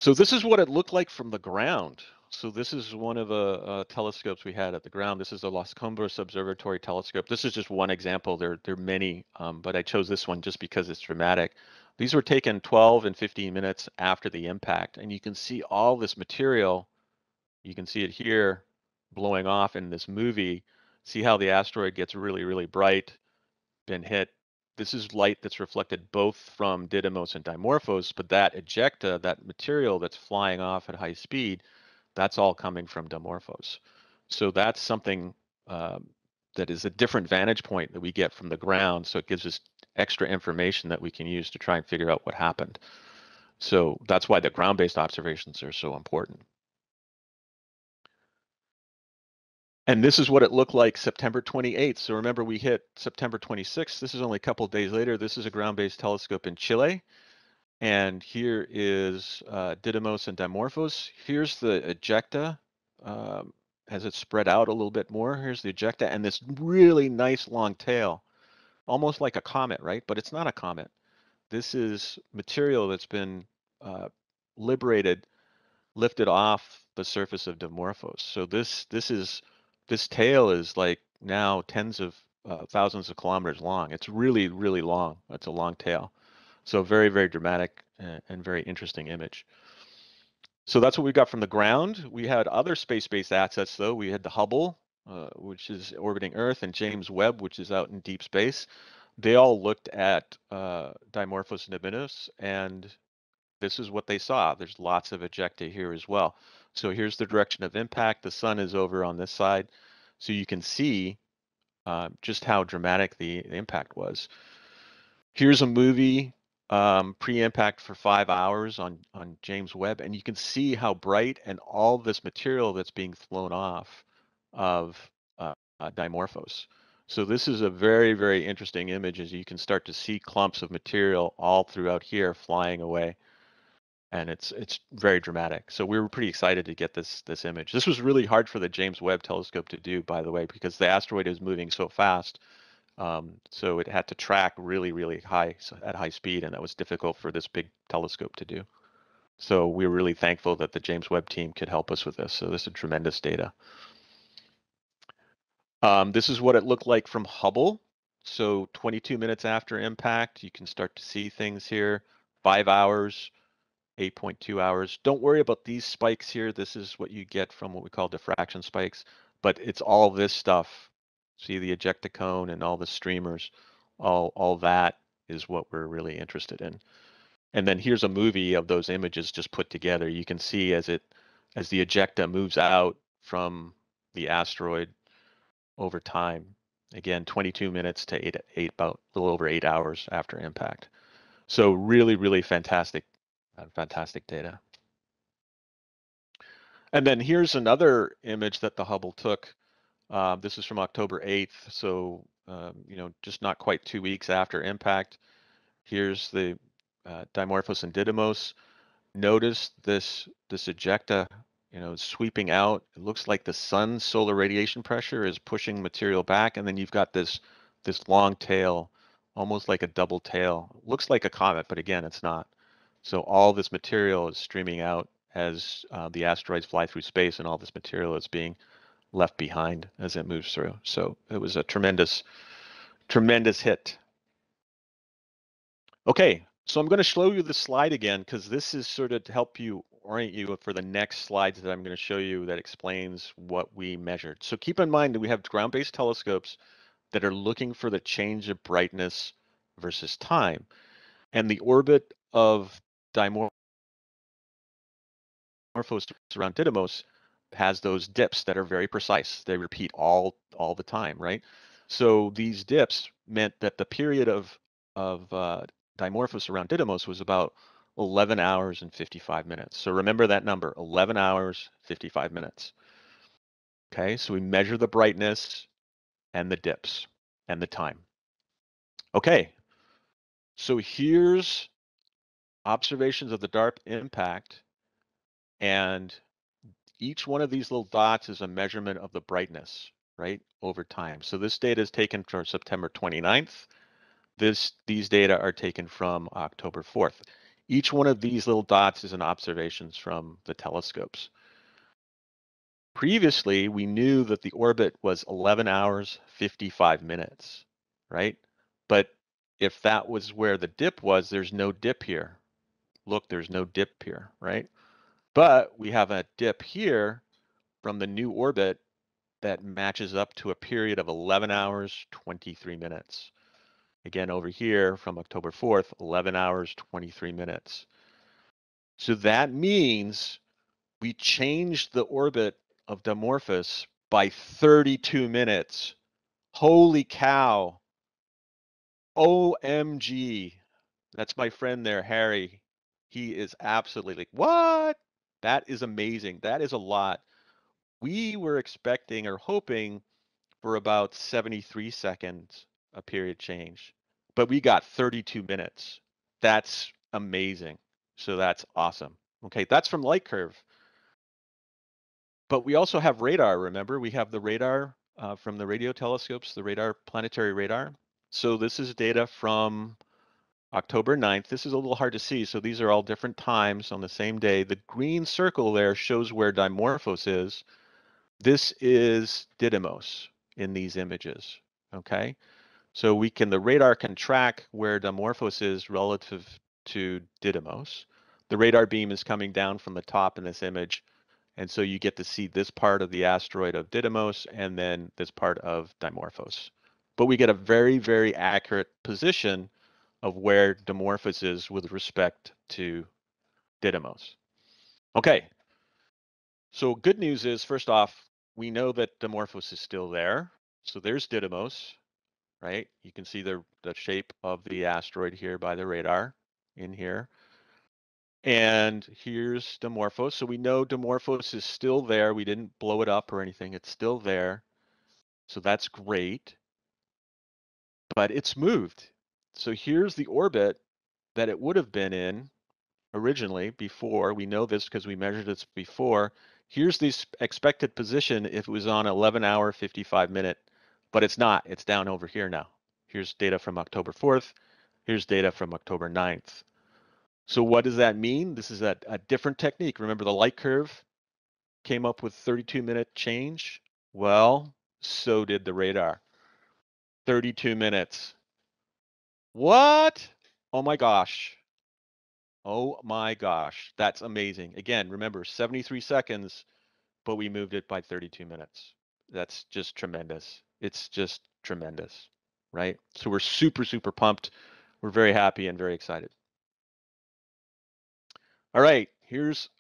So this is what it looked like from the ground. So this is one of the uh, telescopes we had at the ground. This is the Las Cumbres Observatory Telescope. This is just one example. There, there are many, um, but I chose this one just because it's dramatic. These were taken 12 and 15 minutes after the impact, and you can see all this material. You can see it here blowing off in this movie. See how the asteroid gets really, really bright, been hit. This is light that's reflected both from Didymos and Dimorphos, but that ejecta, that material that's flying off at high speed, that's all coming from Dimorphos. So that's something um, that is a different vantage point that we get from the ground. So it gives us extra information that we can use to try and figure out what happened. So that's why the ground-based observations are so important. And this is what it looked like September 28th. So remember, we hit September 26th. This is only a couple days later. This is a ground-based telescope in Chile. And here is uh, Didymos and Dimorphos. Here's the ejecta um, as it spread out a little bit more. Here's the ejecta and this really nice long tail, almost like a comet, right? But it's not a comet. This is material that's been uh, liberated, lifted off the surface of Dimorphos. So this this is this tail is like now tens of uh, thousands of kilometers long. It's really really long. It's a long tail. So very, very dramatic and, and very interesting image. So that's what we got from the ground. We had other space-based assets, though. We had the Hubble, uh, which is orbiting Earth, and James Webb, which is out in deep space. They all looked at uh, Dimorphos nimbus, and this is what they saw. There's lots of ejecta here as well. So here's the direction of impact. The sun is over on this side. So you can see uh, just how dramatic the, the impact was. Here's a movie um, pre-impact for five hours on on James Webb, and you can see how bright and all this material that's being thrown off of uh, uh, Dimorphos. So this is a very very interesting image as you can start to see clumps of material all throughout here flying away, and it's it's very dramatic. So we were pretty excited to get this this image. This was really hard for the James Webb Telescope to do, by the way, because the asteroid is moving so fast um, so it had to track really, really high at high speed, and that was difficult for this big telescope to do. So we're really thankful that the James Webb team could help us with this. So this is tremendous data. Um, this is what it looked like from Hubble. So 22 minutes after impact, you can start to see things here. Five hours, 8.2 hours. Don't worry about these spikes here. This is what you get from what we call diffraction spikes, but it's all this stuff see the ejecta cone and all the streamers, all all that is what we're really interested in. And then here's a movie of those images just put together. You can see as it as the ejecta moves out from the asteroid over time. Again, 22 minutes to eight, eight about a little over eight hours after impact. So really, really fantastic, uh, fantastic data. And then here's another image that the Hubble took uh, this is from October 8th, so um, you know just not quite two weeks after impact. Here's the uh, Dimorphos and Didymos. Notice this this ejecta, you know, sweeping out. It looks like the sun's solar radiation pressure is pushing material back, and then you've got this this long tail, almost like a double tail. Looks like a comet, but again, it's not. So all this material is streaming out as uh, the asteroids fly through space, and all this material is being left behind as it moves through. So it was a tremendous, tremendous hit. Okay, so I'm going to show you the slide again because this is sort of to help you orient you for the next slides that I'm going to show you that explains what we measured. So keep in mind that we have ground-based telescopes that are looking for the change of brightness versus time. And the orbit of Dimorphos around Didymos has those dips that are very precise. They repeat all all the time, right? So these dips meant that the period of of uh, Dimorphos around Didymos was about 11 hours and 55 minutes. So remember that number, 11 hours, 55 minutes. Okay, so we measure the brightness and the dips and the time. Okay, so here's observations of the DART impact and each one of these little dots is a measurement of the brightness, right, over time. So this data is taken from September 29th. This, these data are taken from October 4th. Each one of these little dots is an observations from the telescopes. Previously, we knew that the orbit was 11 hours, 55 minutes, right? But if that was where the dip was, there's no dip here. Look, there's no dip here, right? But we have a dip here from the new orbit that matches up to a period of 11 hours, 23 minutes. Again, over here from October 4th, 11 hours, 23 minutes. So that means we changed the orbit of Dimorphos by 32 minutes. Holy cow. OMG. That's my friend there, Harry. He is absolutely like, what? That is amazing. That is a lot. We were expecting or hoping for about 73 seconds a period change, but we got 32 minutes. That's amazing. So that's awesome. Okay, that's from light curve. But we also have radar, remember? We have the radar uh, from the radio telescopes, the radar planetary radar. So this is data from October 9th. This is a little hard to see. So these are all different times on the same day. The green circle there shows where Dimorphos is. This is Didymos in these images, okay? So we can, the radar can track where Dimorphos is relative to Didymos. The radar beam is coming down from the top in this image. And so you get to see this part of the asteroid of Didymos and then this part of Dimorphos. But we get a very, very accurate position of where Dimorphos is with respect to Didymos. Okay, so good news is, first off, we know that Dimorphos is still there. So there's Didymos, right? You can see the, the shape of the asteroid here by the radar in here. And here's Dimorphos. So we know Dimorphos is still there. We didn't blow it up or anything. It's still there. So that's great. But it's moved. So here's the orbit that it would have been in originally before. We know this because we measured this before. Here's the expected position if it was on 11 hour, 55 minute, but it's not. It's down over here now. Here's data from October 4th. Here's data from October 9th. So what does that mean? This is a, a different technique. Remember the light curve came up with 32 minute change? Well, so did the radar. 32 minutes. What? Oh my gosh. Oh my gosh. That's amazing. Again, remember 73 seconds, but we moved it by 32 minutes. That's just tremendous. It's just tremendous, right? So we're super, super pumped. We're very happy and very excited. All right, here's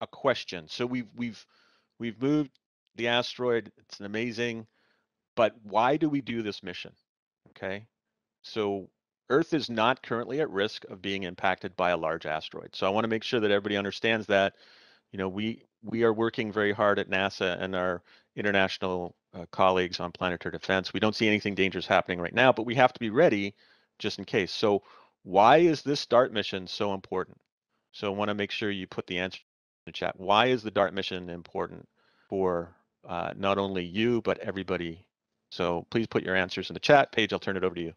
a question. So we've we've we've moved the asteroid. It's an amazing, but why do we do this mission? Okay, so Earth is not currently at risk of being impacted by a large asteroid. So I want to make sure that everybody understands that. You know, we we are working very hard at NASA and our international uh, colleagues on planetary defense. We don't see anything dangerous happening right now, but we have to be ready just in case. So why is this DART mission so important? So I want to make sure you put the answer in the chat. Why is the DART mission important for uh, not only you, but everybody? So please put your answers in the chat. Paige, I'll turn it over to you.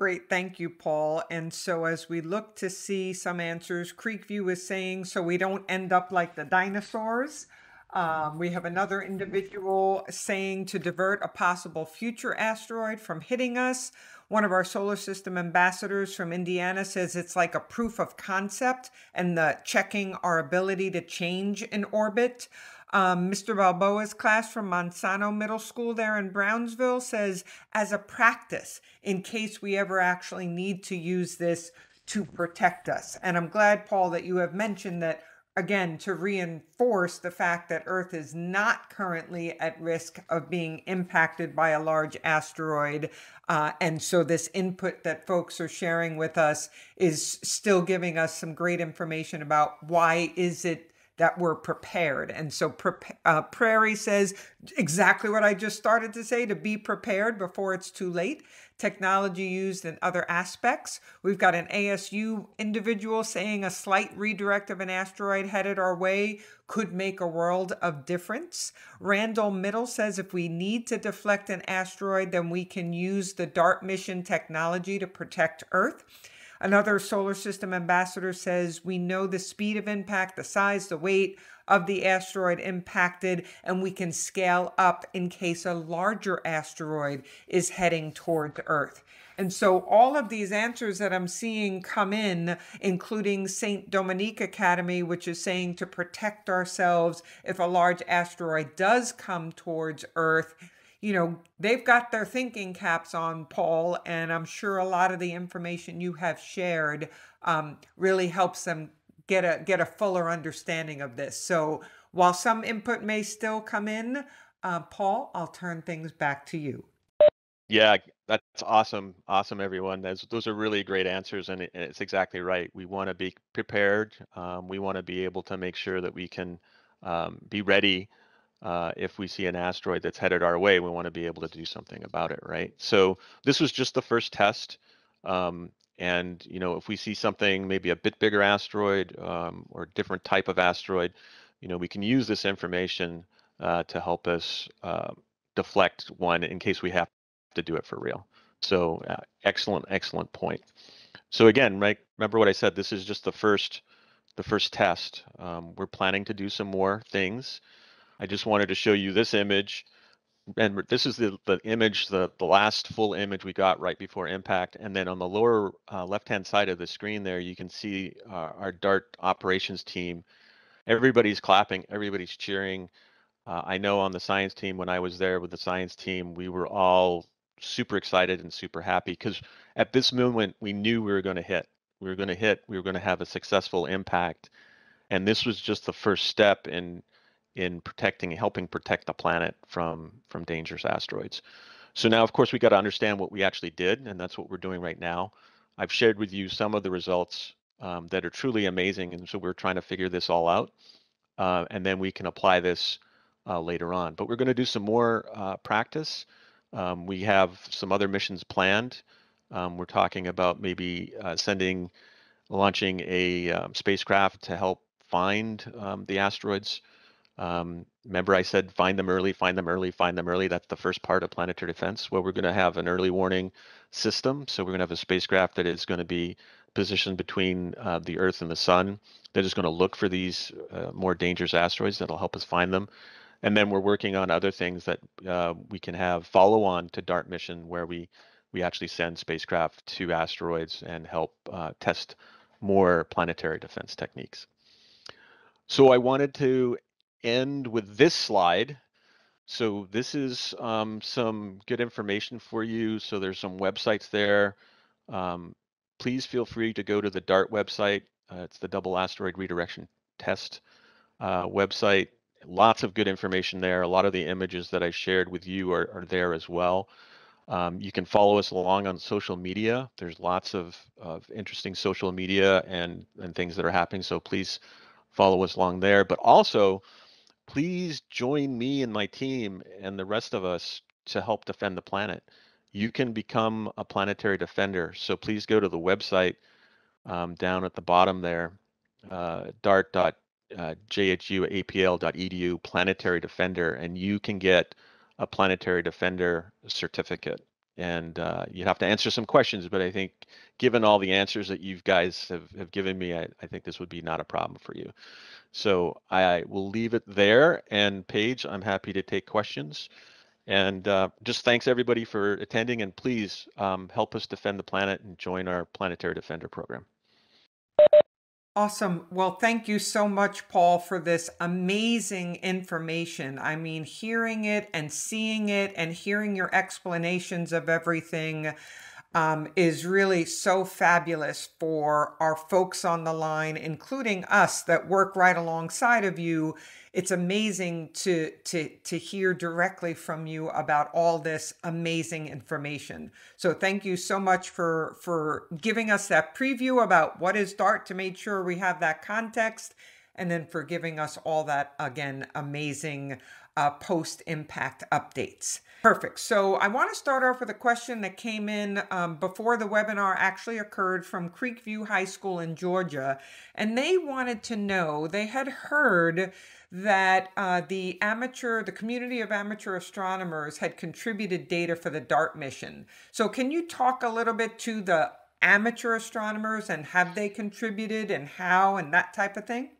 Great, thank you, Paul. And so as we look to see some answers, Creekview is saying so we don't end up like the dinosaurs. Um, we have another individual saying to divert a possible future asteroid from hitting us. One of our solar system ambassadors from Indiana says it's like a proof of concept and the checking our ability to change in orbit. Um, Mr. Balboa's class from Manzano Middle School there in Brownsville says, as a practice, in case we ever actually need to use this to protect us. And I'm glad, Paul, that you have mentioned that again, to reinforce the fact that Earth is not currently at risk of being impacted by a large asteroid. Uh, and so, this input that folks are sharing with us is still giving us some great information about why is it that we're prepared. And so uh, Prairie says exactly what I just started to say to be prepared before it's too late. Technology used in other aspects. We've got an ASU individual saying a slight redirect of an asteroid headed our way could make a world of difference. Randall Middle says if we need to deflect an asteroid, then we can use the DART mission technology to protect Earth. Another solar system ambassador says we know the speed of impact, the size, the weight of the asteroid impacted, and we can scale up in case a larger asteroid is heading toward Earth. And so all of these answers that I'm seeing come in, including St. Dominique Academy, which is saying to protect ourselves if a large asteroid does come towards Earth, you know, they've got their thinking caps on, Paul, and I'm sure a lot of the information you have shared um, really helps them get a get a fuller understanding of this. So while some input may still come in, uh, Paul, I'll turn things back to you. Yeah, that's awesome. Awesome, everyone. Those, those are really great answers, and, it, it's exactly right. We want to be prepared. Um, we want to be able to make sure that we can um, be ready uh, if we see an asteroid that's headed our way. We want to be able to do something about it, right? So this was just the first test. Um, and you know, if we see something, maybe a bit bigger asteroid um, or different type of asteroid, you know, we can use this information uh, to help us uh, deflect one in case we have to do it for real. So uh, excellent, excellent point. So again, right, remember what I said, this is just the first, the first test. Um, we're planning to do some more things. I just wanted to show you this image. And this is the, the image, the, the last full image we got right before impact. And then on the lower uh, left-hand side of the screen there, you can see uh, our DART operations team. Everybody's clapping, everybody's cheering. Uh, I know on the science team, when I was there with the science team, we were all super excited and super happy because at this moment we knew we were going to hit. We were going to hit. We were going to have a successful impact, and this was just the first step in in protecting, helping protect the planet from from dangerous asteroids. So now, of course, we got to understand what we actually did, and that's what we're doing right now. I've shared with you some of the results um, that are truly amazing, and so we're trying to figure this all out, uh, and then we can apply this uh, later on. But we're going to do some more uh, practice. Um, we have some other missions planned. Um, we're talking about maybe uh, sending, launching a um, spacecraft to help find um, the asteroids. Um, remember, I said find them early, find them early, find them early. That's the first part of planetary defense. Well, we're going to have an early warning system. So we're going to have a spacecraft that is going to be positioned between uh, the Earth and the Sun that is going to look for these uh, more dangerous asteroids that'll help us find them. And then we're working on other things that uh, we can have follow on to DART mission where we, we actually send spacecraft to asteroids and help uh, test more planetary defense techniques. So I wanted to end with this slide. So this is um, some good information for you. So there's some websites there. Um, please feel free to go to the DART website. Uh, it's the Double Asteroid Redirection Test uh, website lots of good information there. A lot of the images that I shared with you are, are there as well. Um, you can follow us along on social media. There's lots of, of interesting social media and, and things that are happening. So please follow us along there. But also, please join me and my team and the rest of us to help defend the planet. You can become a planetary defender. So please go to the website um, down at the bottom there, uh, dart.com uh, planetary defender and you can get a planetary defender certificate and uh, you have to answer some questions but i think given all the answers that you guys have, have given me I, I think this would be not a problem for you. So i will leave it there and paige i'm happy to take questions. And uh, just thanks everybody for attending and please um, help us defend the planet and join our planetary defender program Awesome. Well, thank you so much, Paul, for this amazing information. I mean, hearing it and seeing it and hearing your explanations of everything um, is really so fabulous for our folks on the line, including us that work right alongside of you. It's amazing to to to hear directly from you about all this amazing information. So thank you so much for for giving us that preview about what is DART to make sure we have that context, and then for giving us all that again amazing uh, post impact updates. Perfect. So I want to start off with a question that came in um, before the webinar actually occurred from Creekview High School in Georgia. And they wanted to know, they had heard that uh, the amateur, the community of amateur astronomers had contributed data for the DART mission. So can you talk a little bit to the amateur astronomers and have they contributed and how and that type of thing?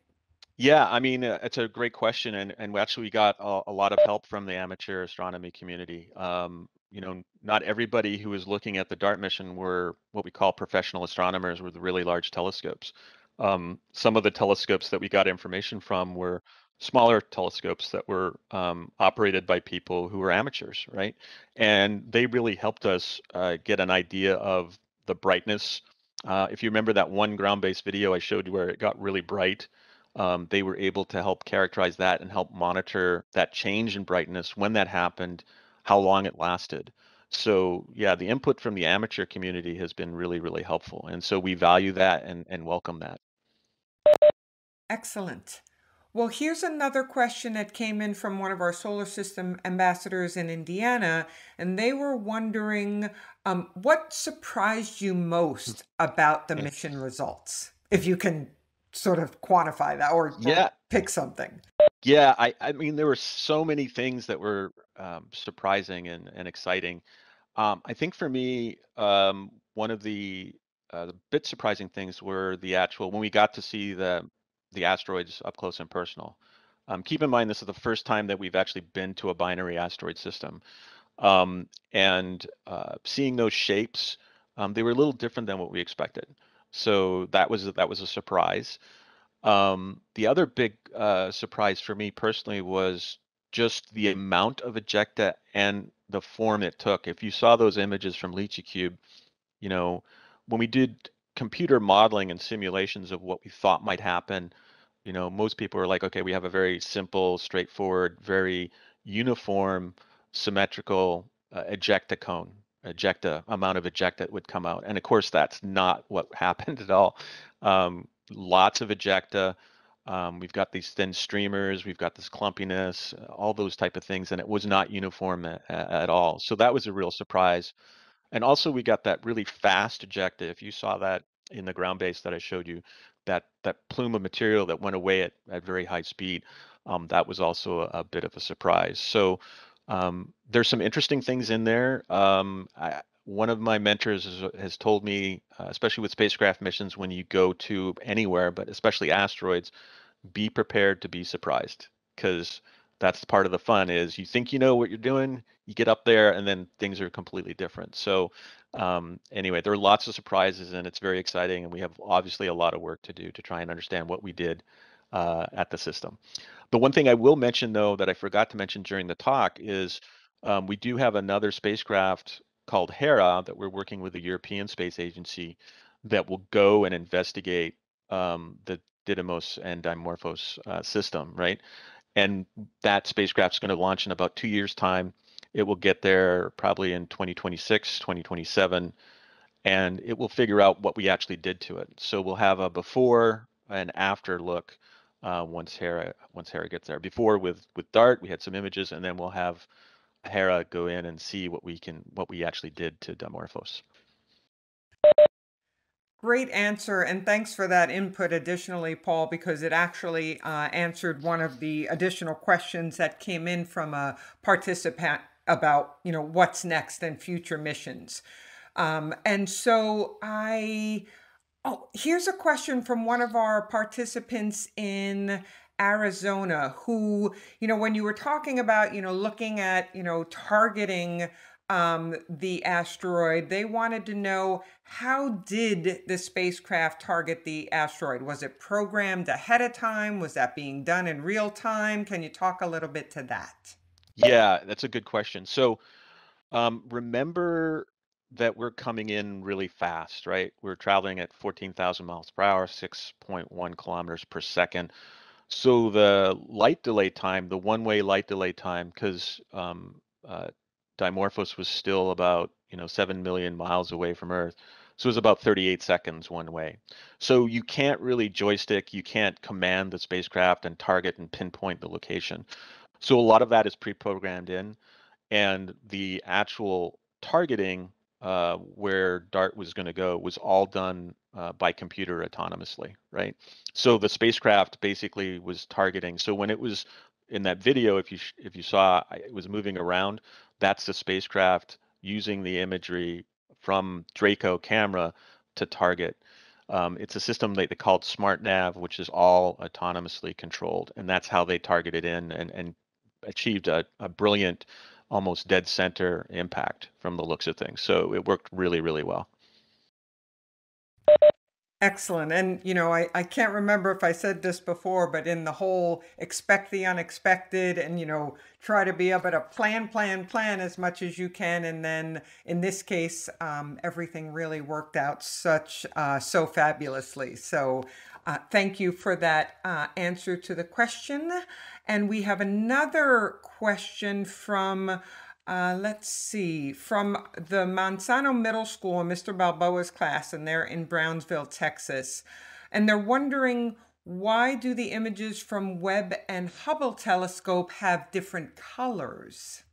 Yeah, I mean, uh, it's a great question, and and we actually got a, a lot of help from the amateur astronomy community. Um, you know, not everybody who was looking at the DART mission were what we call professional astronomers with really large telescopes. Um, some of the telescopes that we got information from were smaller telescopes that were um, operated by people who were amateurs, right? And they really helped us uh, get an idea of the brightness. Uh, if you remember that one ground-based video I showed you where it got really bright, um, they were able to help characterize that and help monitor that change in brightness when that happened, how long it lasted. So yeah, the input from the amateur community has been really, really helpful. And so we value that and, and welcome that. Excellent. Well, here's another question that came in from one of our solar system ambassadors in Indiana, and they were wondering um, what surprised you most about the mission results, if you can sort of quantify that or, Yeah, or pick something. yeah. I, I mean, there were so many things that were um, surprising and, and exciting. Um, I think for me, um, one of the uh, the bit surprising things were the actual when we got to see the the asteroids up close and personal. Um, keep in mind, this is the first time that we've actually been to a binary asteroid system. Um, and uh, seeing those shapes, um, they were a little different than what we expected. So that was that was a surprise. Um, the other big uh, surprise for me personally was just the amount of ejecta and the form it took. If you saw those images from LICIACube, you know, when we did computer modeling and simulations of what we thought might happen, you know, most people are like, okay, we have a very simple, straightforward, very uniform, symmetrical uh, ejecta cone, ejecta amount of ejecta would come out. And of course, that's not what <laughs> happened at all. Um, lots of ejecta. Um, we've got these thin streamers, we've got this clumpiness, all those type of things, and it was not uniform at, at all. So that was a real surprise. And also we got that really fast ejecta. If you saw that in the ground base that I showed you, that that plume of material that went away at, at very high speed, um, that was also a, a, bit of a surprise. So um, there's some interesting things in there. Um, I, one of my mentors has, told me, uh, especially with spacecraft missions, when you go to anywhere, but especially asteroids, be prepared to be surprised because that's part of the fun is you think you know what you're doing you get up there and then things are completely different so um, anyway there are lots of surprises and it's very exciting and we have obviously a lot of work to do to try and understand what we did uh, at the system. The one thing i will mention though that i forgot to mention during the talk is um, we do have another spacecraft called hera that we're working with the european space agency that will go and investigate um, the Didymos and Dimorphos uh, system, right? and that spacecraft is going to launch in about two years time. It will get there probably in 2026 2027 and it will figure out what we actually did to it. So we'll have a before and after look uh, once hera once hera gets there before with with dart we had some images and then we'll have hera go in and see what we can what we actually did to dimorphos Great answer, and thanks for that input additionally, Paul, because it actually uh, answered one of the additional questions that came in from a participant about, you know, what's next and future missions. Um, and so I, oh, here's a question from one of our participants in Arizona who, you know, when you were talking about, you know, looking at, you know, targeting um, the asteroid, they wanted to know how did the spacecraft target the asteroid? Was it programmed ahead of time? Was that being done in real time? Can you talk a little bit to that? Yeah, that's a good question. So um, remember that we're coming in really fast, right? We're traveling at 14,000 miles per hour, 6.1 kilometers per second. So the light delay time, the one-way light delay time, because um, uh, Dimorphos was still about, you know, 7 million miles away from Earth. So it was about 38 seconds one way. So you can't really joystick, you can't command the spacecraft and target and pinpoint the location. So a lot of that is pre-programmed in and the actual targeting uh, where DART was going to go was all done uh, by computer autonomously, right? So the spacecraft basically was targeting. So when it was in that video, if you if you saw, it was moving around that's the spacecraft using the imagery from Draco camera to target. Um, it's a system that they called SmartNav, which is all autonomously controlled, and that's how they targeted in and, and achieved a, a brilliant, almost dead center impact from the looks of things. So it worked really, really well. Excellent. And, you know, I, I can't remember if I said this before, but in the whole expect the unexpected and, you know, try to be able to plan, plan, plan as much as you can. And then in this case, um, everything really worked out such, uh, so fabulously. So uh, thank you for that uh, answer to the question. And we have another question from uh, let's see, from the Manzano Middle School, Mr. Balboa's class, and they're in Brownsville, Texas. And they're wondering why do the images from Webb and Hubble telescope have different colors?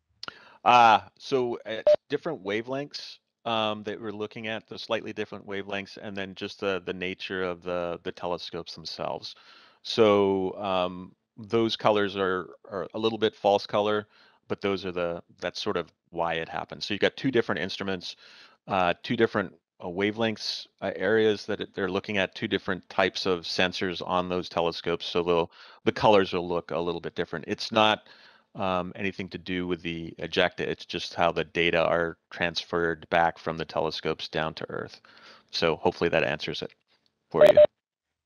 Uh, so it's different wavelengths um, that we're looking at, the slightly different wavelengths, and then just the, the nature of the, the telescopes themselves. So um, those colors are, are a little bit false color but those are the that's sort of why it happens. So you've got two different instruments, uh, two different uh, wavelengths uh, areas that it, they're looking at, two different types of sensors on those telescopes. So the the colors will look a little bit different. It's not um, anything to do with the ejecta. It's just how the data are transferred back from the telescopes down to Earth. So hopefully that answers it for you.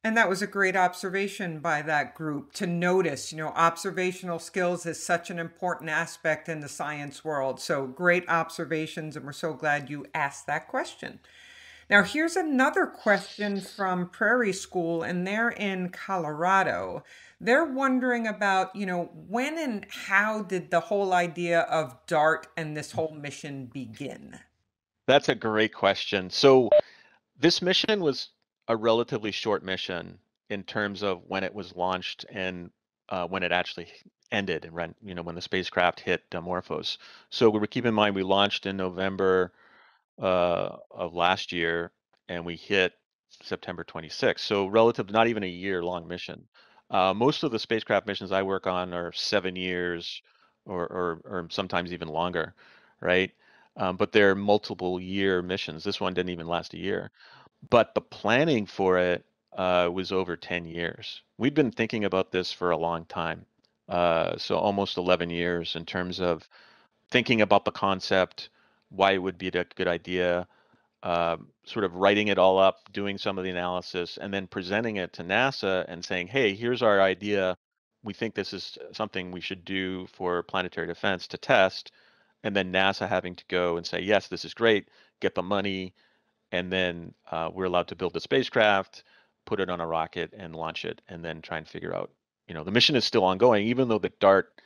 And that was a great observation by that group to notice, you know, observational skills is such an important aspect in the science world. So great observations, and we're so glad you asked that question. Now, here's another question from Prairie School, and they're in Colorado. They're wondering about, you know, when and how did the whole idea of DART and this whole mission begin? That's a great question. So, this mission was a relatively short mission in terms of when it was launched and uh, when it actually ended and when you know when the spacecraft hit Dimorphos. So we keep in mind we launched in November uh, of last year and we hit September 26th. So relative, not even a year long mission. Uh, most of the spacecraft missions I work on are seven years or or, or sometimes even longer, right? Um, but they're multiple year missions. This one didn't even last a year but the planning for it uh, was over 10 years. We'd been thinking about this for a long time. Uh, so almost 11 years in terms of thinking about the concept, why it would be a good idea, uh, sort of writing it all up, doing some of the analysis, and then presenting it to NASA and saying, hey, here's our idea. We think this is something we should do for planetary defense to test. And then NASA having to go and say, yes, this is great, get the money, and then uh, we're allowed to build the spacecraft, put it on a rocket, and launch it, and then try and figure out. You know, the mission is still ongoing, even though the DART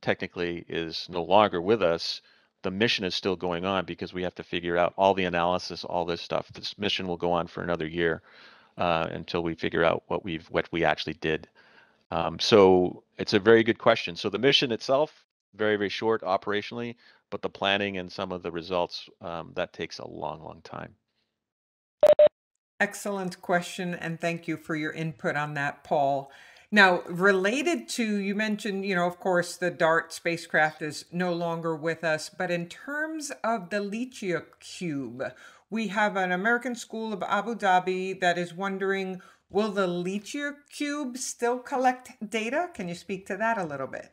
technically is no longer with us. The mission is still going on because we have to figure out all the analysis, all this stuff. This mission will go on for another year uh, until we figure out what we've what we actually did. Um, so it's a very good question. So the mission itself, very very short operationally, but the planning and some of the results um, that takes a long long time. Excellent question, and thank you for your input on that, Paul. Now, related to, you mentioned, you know, of course, the DART spacecraft is no longer with us, but in terms of the Lichia Cube, we have an American School of Abu Dhabi that is wondering will the Lichia Cube still collect data? Can you speak to that a little bit?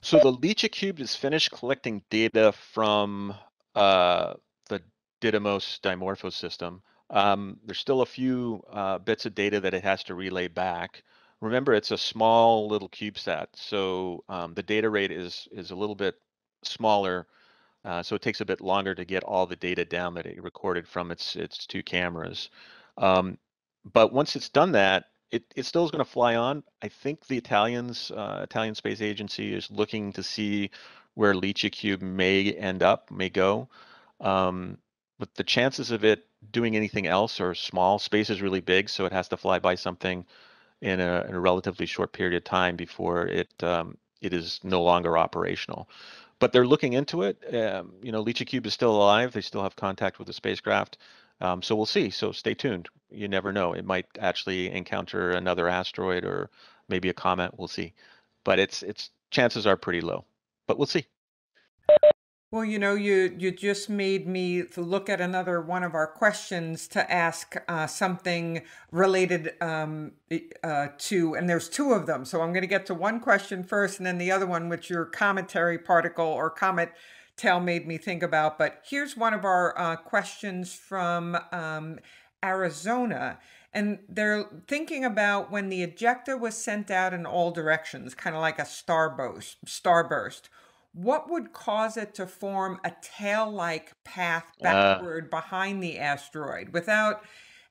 So, the LICIACube is finished collecting data from uh, the Didymos Dimorphos system. Um, there's still a few uh, bits of data that it has to relay back. Remember, it's a small little CubeSat, so um, the data rate is is a little bit smaller, uh, so it takes a bit longer to get all the data down that it recorded from its its two cameras. Um, but once it's done that, it, it still is going to fly on. I think the Italians, uh, Italian Space Agency, is looking to see where LICIACube may end up, may go. Um, but the chances of it doing anything else or small. Space is really big, so it has to fly by something in a, in a relatively short period of time before it um, it is no longer operational. But they're looking into it. Um, you know, LICIACube is still alive. They still have contact with the spacecraft. Um, so we'll see. So stay tuned. You never know. It might actually encounter another asteroid or maybe a comet. We'll see. But it's it's chances are pretty low. But we'll see. Well, you know, you you just made me look at another one of our questions to ask uh, something related um, uh, to, and there's two of them. So I'm going to get to one question first, and then the other one, which your commentary particle or comet tail made me think about. But here's one of our uh, questions from um, Arizona. And they're thinking about when the ejecta was sent out in all directions, kind of like a starburst, starburst what would cause it to form a tail-like path Uh, backward behind the asteroid without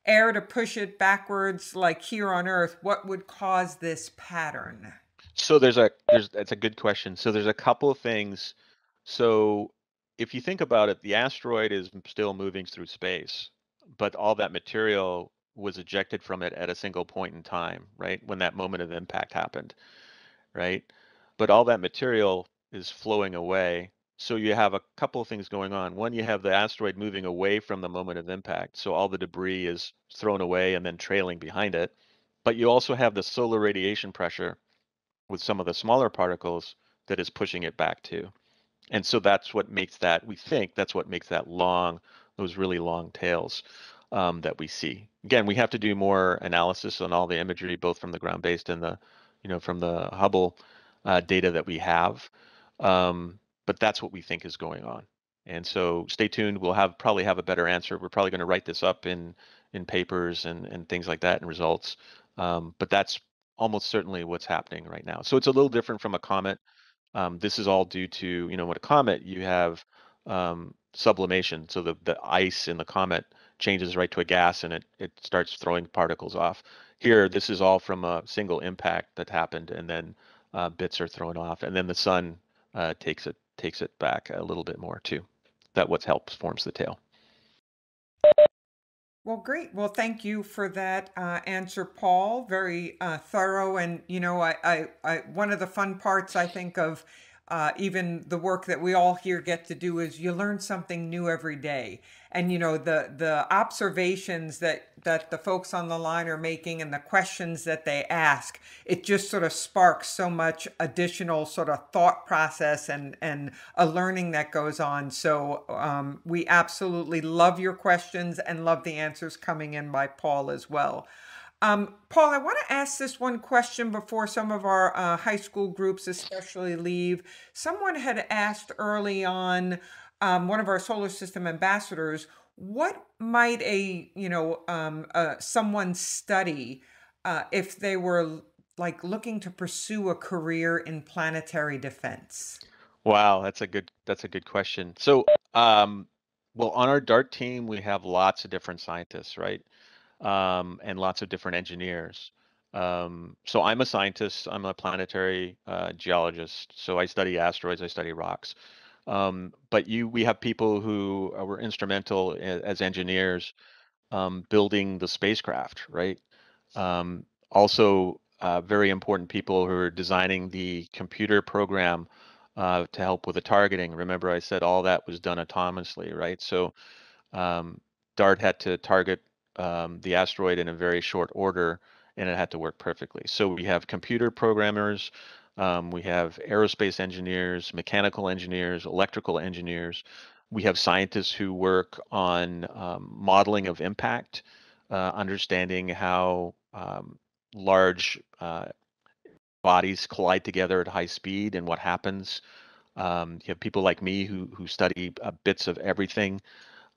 air to push it backwards like here on Earth? What would cause this pattern? so there's a there's that's a good question. So there's a couple of things. So if you think about it, the asteroid is still moving through space, but all that material was ejected from it at a single point in time, right? When that moment of impact happened, right? But all that material is flowing away. So you have a couple of things going on. One, you have the asteroid moving away from the moment of impact. So all the debris is thrown away and then trailing behind it. But you also have the solar radiation pressure with some of the smaller particles that is pushing it back too. And so that's what makes that, we think that's what makes that long, those really long tails um, that we see. Again, we have to do more analysis on all the imagery, both from the ground based and the, you know, from the Hubble uh, data that we have. Um, but that's what we think is going on. And so stay tuned. We'll have probably have a better answer. We're probably going to write this up in in papers and and things like that and results. Um, but that's almost certainly what's happening right now. So it's a little different from a comet. Um, this is all due to you know what a comet you have um, sublimation. So the the ice in the comet changes right to a gas and it it starts throwing particles off. Here, this is all from a single impact that happened, and then uh, bits are thrown off, and then the sun uh, takes it takes it back a little bit more too. That what helps forms the tail. Well, great. Well, thank you for that uh, answer, Paul. Very uh, thorough, and you know, I, I, I, one of the fun parts I think of uh, even the work that we all here get to do is you learn something new every day, and you know the the observations that that the folks on the line are making and the questions that they ask, it just sort of sparks so much additional sort of thought process and and a learning that goes on. So um, we absolutely love your questions and love the answers coming in by Paul as well. Um, Paul, I want to ask this one question before some of our uh, high school groups, especially, leave. Someone had asked early on, um, one of our solar system ambassadors, what might a you know um, uh, someone study uh, if they were like looking to pursue a career in planetary defense? Wow, that's a good that's a good question. So, um, well, on our DART team, we have lots of different scientists, right? Um, and lots of different engineers. Um, so I'm a scientist. I'm a planetary uh, geologist. So I study asteroids. I study rocks. Um, but you, we have people who uh, were instrumental as engineers um, building the spacecraft, right? Um, also, uh, very important people who are designing the computer program uh, to help with the targeting. Remember, I said all that was done autonomously, right? So um, DART had to target um, the asteroid in a very short order, and it had to work perfectly. So we have computer programmers, um, we have aerospace engineers, mechanical engineers, electrical engineers. We have scientists who work on um, modeling of impact, uh, understanding how um, large uh, bodies collide together at high speed and what happens. Um, you have people like me who who study uh, bits of everything.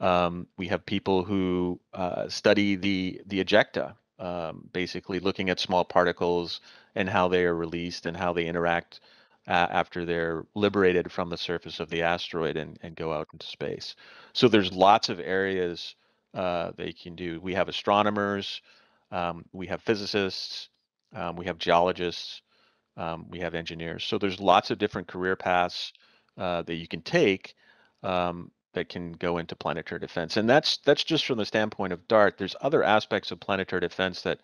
Um, we have people who uh, study the the ejecta, um, basically looking at small particles and how they are released and how they interact uh, after they're liberated from the surface of the asteroid and, and go out into space. So there's lots of areas uh, they can do. We have astronomers, um, we have physicists, um, we have geologists, um, we have engineers. So there's lots of different career paths uh, that you can take um, that can go into planetary defense. And that's that's just from the standpoint of DART. There's other aspects of planetary defense that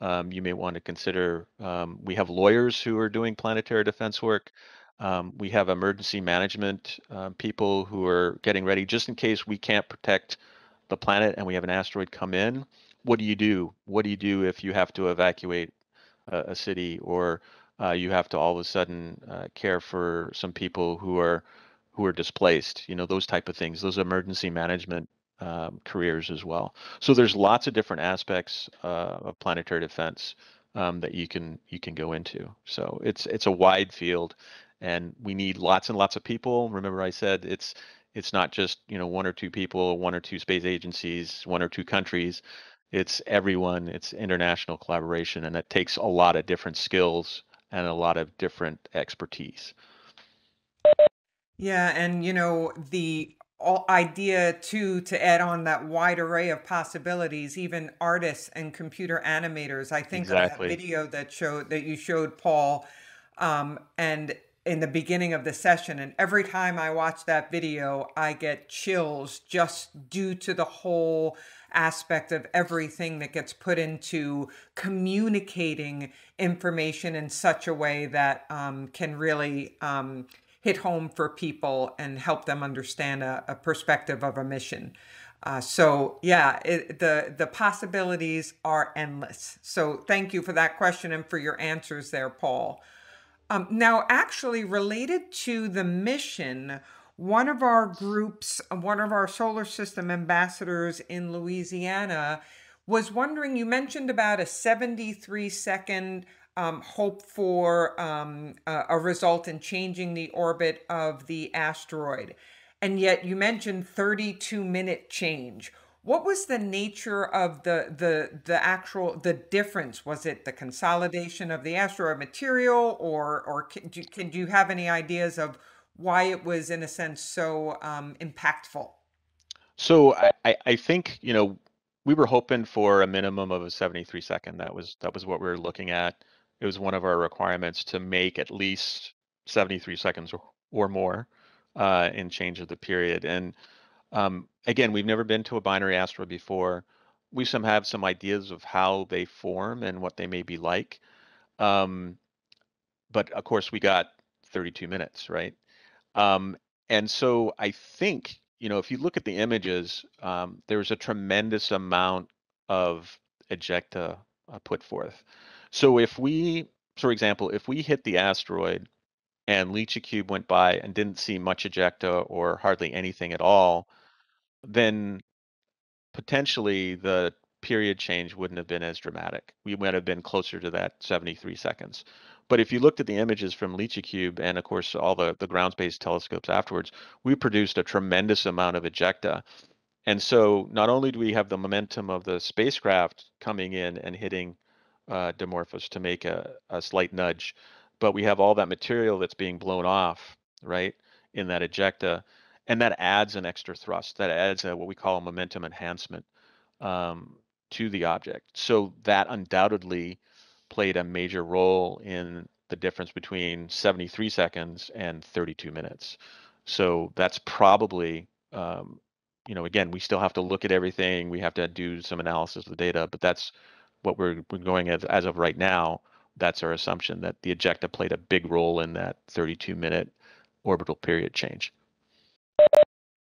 um, you may want to consider. Um, we have lawyers who are doing planetary defense work. Um, we have emergency management uh, people who are getting ready just in case we can't protect the planet and we have an asteroid come in. What do you do? What do you do if you have to evacuate a, a city or uh, you have to all of a sudden uh, care for some people who are who are displaced, you know, those type of things, those emergency management um, careers as well. So there's lots of different aspects uh, of planetary defense um, that you can you can go into. So it's it's a wide field, and we need lots and lots of people. Remember, I said it's it's not just you know one or two people, one or two space agencies, one or two countries. It's everyone. It's international collaboration, and it takes a lot of different skills and a lot of different expertise. Yeah, and you know, the idea too to add on that wide array of possibilities, even artists and computer animators. I think exactly. that video that showed that you showed Paul, um, and in the beginning of the session, and every time I watch that video, I get chills just due to the whole aspect of everything that gets put into communicating information in such a way that um, can really um, hit home for people and help them understand a, a perspective of a mission. Uh, so yeah, it, the the possibilities are endless. So thank you for that question and for your answers there, Paul. Um, now, actually, related to the mission, one of our groups, one of our solar system ambassadors in Louisiana, was wondering. You mentioned about a seventy-three second um, hope for um, a, a result in changing the orbit of the asteroid. And yet you mentioned 32 minute change. What was the nature of the the the actual the difference? Was it the consolidation of the asteroid material, or or can, do, can do you have any ideas of why it was in a sense so um, impactful? So I, I think you know we were hoping for a minimum of a 73 second. That was that was what we were looking at it was one of our requirements to make at least 73 seconds or, or more uh, in change of the period. And um, again, we've never been to a binary asteroid before. We some have some ideas of how they form and what they may be like. Um, but of course, we got 32 minutes, right? Um, and so I think, you know, if you look at the images, um, there's a tremendous amount of ejecta uh, put forth. So if we, for example, if we hit the asteroid and LICIA went by and didn't see much ejecta or hardly anything at all, then potentially the period change wouldn't have been as dramatic. We might have been closer to that 73 seconds. But if you looked at the images from LICIA and of course all the, the ground-based telescopes afterwards, we produced a tremendous amount of ejecta. And so not only do we have the momentum of the spacecraft coming in and hitting uh, Dimorphos to make a, a slight nudge, but we have all that material that's being blown off, right, in that ejecta, and that adds an extra thrust. That adds a, what we call a momentum enhancement um, to the object. So that undoubtedly played a major role in the difference between 73 seconds and 32 minutes. So that's probably, um, you know, again, we still have to look at everything. We have to do some analysis of the data, but that's what we're, we're going as, as of right now, that's our assumption that the ejecta played a big role in that 32 minute orbital period change.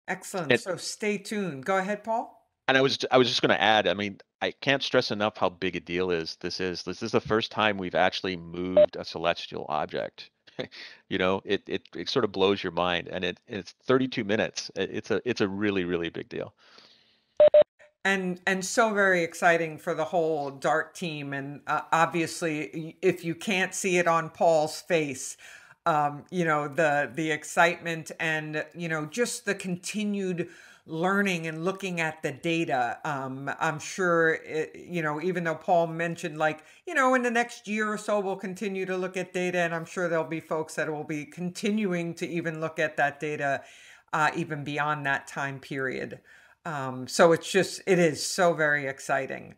Excellent. And, so stay tuned. Go ahead, Paul. And I was I was just going to add. I mean, I can't stress enough how big a deal is this is. This is the first time we've actually moved a celestial object. <laughs> you know, it, it it sort of blows your mind, and it it's 32 minutes. It's a it's a really really big deal and and so very exciting for the whole DART team. And uh, obviously if you can't see it on paul's face um, you know the the excitement and you know just the continued learning and looking at the data um, i'm sure it, you know even though paul mentioned like you know in the next year or so we'll continue to look at data and i'm sure there'll be folks that will be continuing to even look at that data uh, even beyond that time period um, so it's just, it is so very exciting.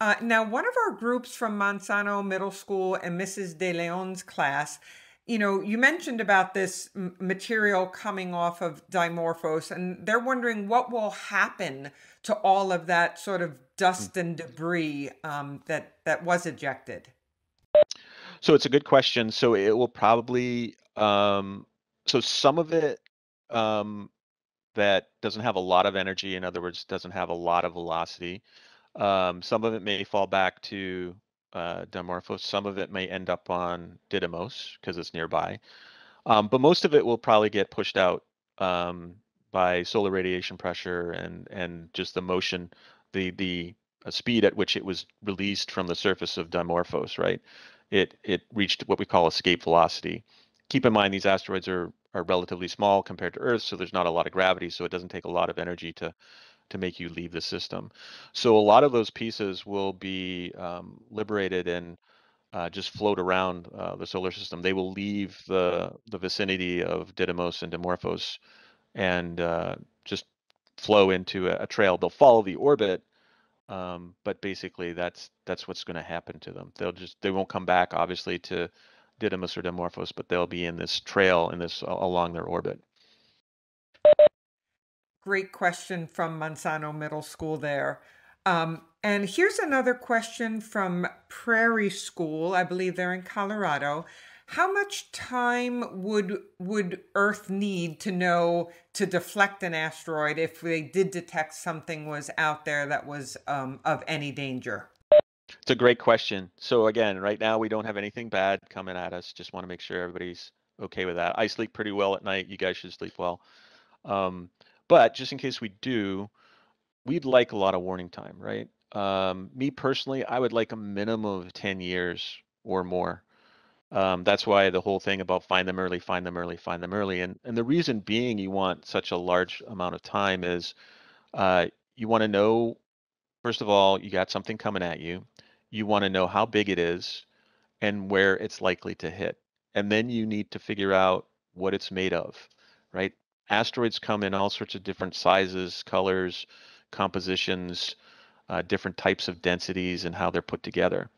Uh, now, one of our groups from Manzano Middle School and Mrs. De Leon's class, you know, you mentioned about this material coming off of Dimorphos, and they're wondering what will happen to all of that sort of dust and debris um, that that was ejected. So it's a good question. So it will probably, um, so some of it um, that doesn't have a lot of energy, in other words, doesn't have a lot of velocity. Um, some of it may fall back to uh, Dimorphos. Some of it may end up on Didymos because it's nearby. Um, but most of it will probably get pushed out um, by solar radiation pressure and and just the motion, the the uh, speed at which it was released from the surface of Dimorphos, right? It it reached what we call escape velocity. Keep in mind these asteroids are are relatively small compared to Earth, so there's not a lot of gravity, so it doesn't take a lot of energy to to make you leave the system. So a lot of those pieces will be um, liberated and uh, just float around uh, the solar system. They will leave the the vicinity of Didymos and Dimorphos and uh, just flow into a, a, trail. They'll follow the orbit, um, but basically that's that's what's going to happen to them. They'll just they won't come back obviously to Didymos or Dimorphos, but they'll be in this trail in this along their orbit. Great question from Manzano Middle School there. Um, and here's another question from Prairie School. I believe they're in Colorado. How much time would would Earth need to know to deflect an asteroid if they did detect something was out there that was um, of any danger? It's a great question. So again, right now we don't have anything bad coming at us. Just want to make sure everybody's okay with that. I sleep pretty well at night. You guys should sleep well. Um, but just in case we do, we'd like a lot of warning time, right? Um, me personally, I would like a minimum of 10 years or more. Um, that's why the whole thing about find them early, find them early, find them early. And, and the reason being you want such a large amount of time is uh, you want to know, first of all, you got something coming at you. You want to know how big it is and where it's likely to hit. And then you need to figure out what it's made of, right? asteroids come in all sorts of different sizes, colors, compositions, uh, different types of densities, and how they're put together.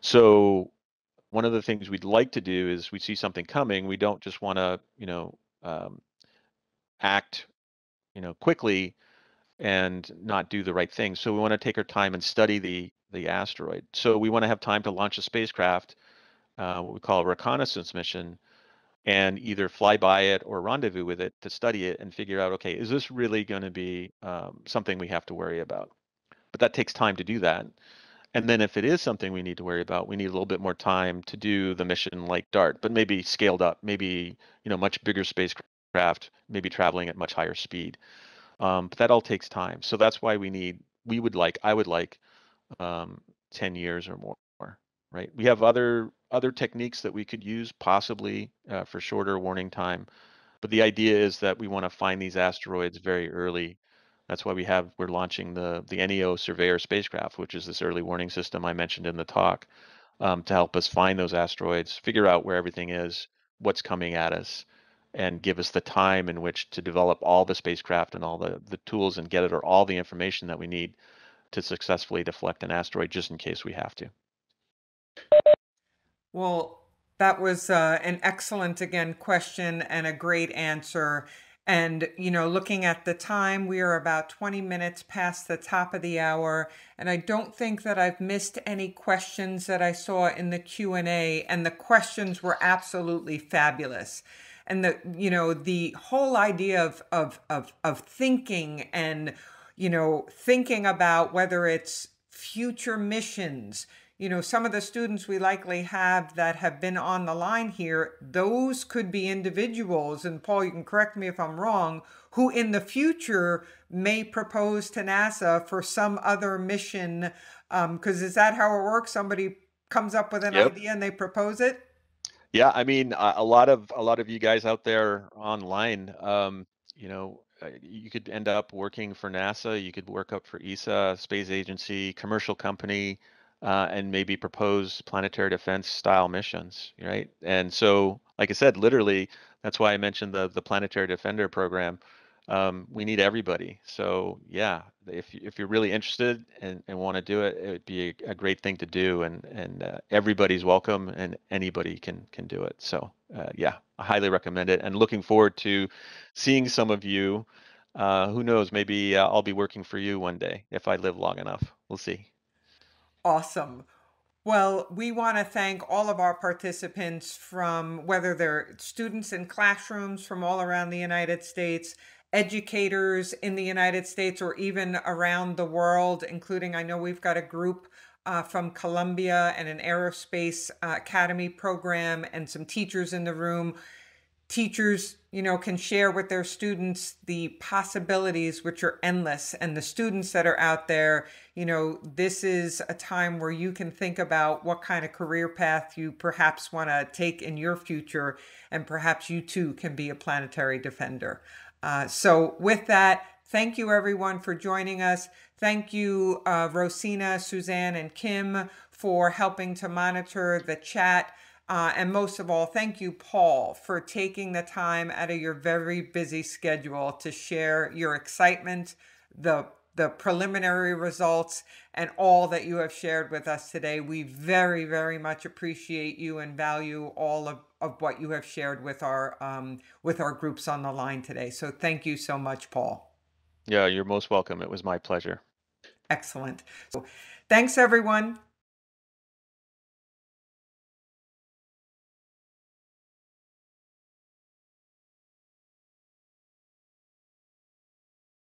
So one of the things we'd like to do is we see something coming. We don't just want to, you know, um, act, you know, quickly and not do the right thing. So we want to take our time and study the the asteroid. So we want to have time to launch a spacecraft, uh, what we call a reconnaissance mission, and either fly by it or rendezvous with it to study it and figure out, okay, is this really going to be um, something we have to worry about? But that takes time to do that. And then if it is something we need to worry about, we need a little bit more time to do the mission like DART, but maybe scaled up, maybe you know much bigger spacecraft, maybe traveling at much higher speed. Um, but that all takes time. So that's why we need, we would like, I would like um, 10 years or more right? We have other other techniques that we could use possibly uh, for shorter warning time, but the idea is that we want to find these asteroids very early. That's why we have we're launching the the NEO Surveyor spacecraft, which is this early warning system I mentioned in the talk, um, to help us find those asteroids, figure out where everything is, what's coming at us, and give us the time in which to develop all the spacecraft and all the the tools and get it or all the information that we need to successfully deflect an asteroid just in case we have to. Well, that was uh, an excellent, again, question and a great answer. And, you know, looking at the time, we are about 20 minutes past the top of the hour. And I don't think that I've missed any questions that I saw in the Q&A. And the questions were absolutely fabulous. And the, you know, the whole idea of, of, of, of thinking and, you know, thinking about whether it's future missions, you know, some of the students we likely have that have been on the line here, those could be individuals, and Paul, you can correct me if I'm wrong, who in the future may propose to NASA for some other mission. Because um, is that how it works? Somebody comes up with an yep. idea and they propose it. Yeah, I mean, a lot of a lot of you guys out there online, um, you know, you could end up working for NASA. You could work up for ESA, space agency, commercial company uh, and maybe propose planetary defense style missions, right? And so, like I said, literally, that's why I mentioned the the planetary defender program. Um, we need everybody. So yeah, if if you're really interested and, and want to do it, it would be a, a, great thing to do, and and uh, everybody's welcome, and anybody can can do it. So uh, yeah, I highly recommend it, and looking forward to seeing some of you. Uh, who knows? Maybe uh, I'll be working for you one day if I live long enough. We'll see. Awesome. Well, we want to thank all of our participants from whether they're students in classrooms from all around the United States, educators in the United States, or even around the world, including I know we've got a group uh, from Columbia and an aerospace uh, academy program and some teachers in the room. teachers you know can share with their students the possibilities which are endless and the students that are out there you know this is a time where you can think about what kind of career path you perhaps want to take in your future and perhaps you too can be a planetary defender uh, so with that thank you everyone for joining us. Thank you uh, rosina suzanne and kim for helping to monitor the chat. Uh, and most of all, thank you, Paul, for taking the time out of your very busy schedule to share your excitement, the the preliminary results, and all that you have shared with us today. We very, very much appreciate you and value all of, of what you have shared with our um, with our groups on the line today. So thank you so much, Paul. Yeah, you're most welcome. It was my pleasure. Excellent. So, thanks, everyone.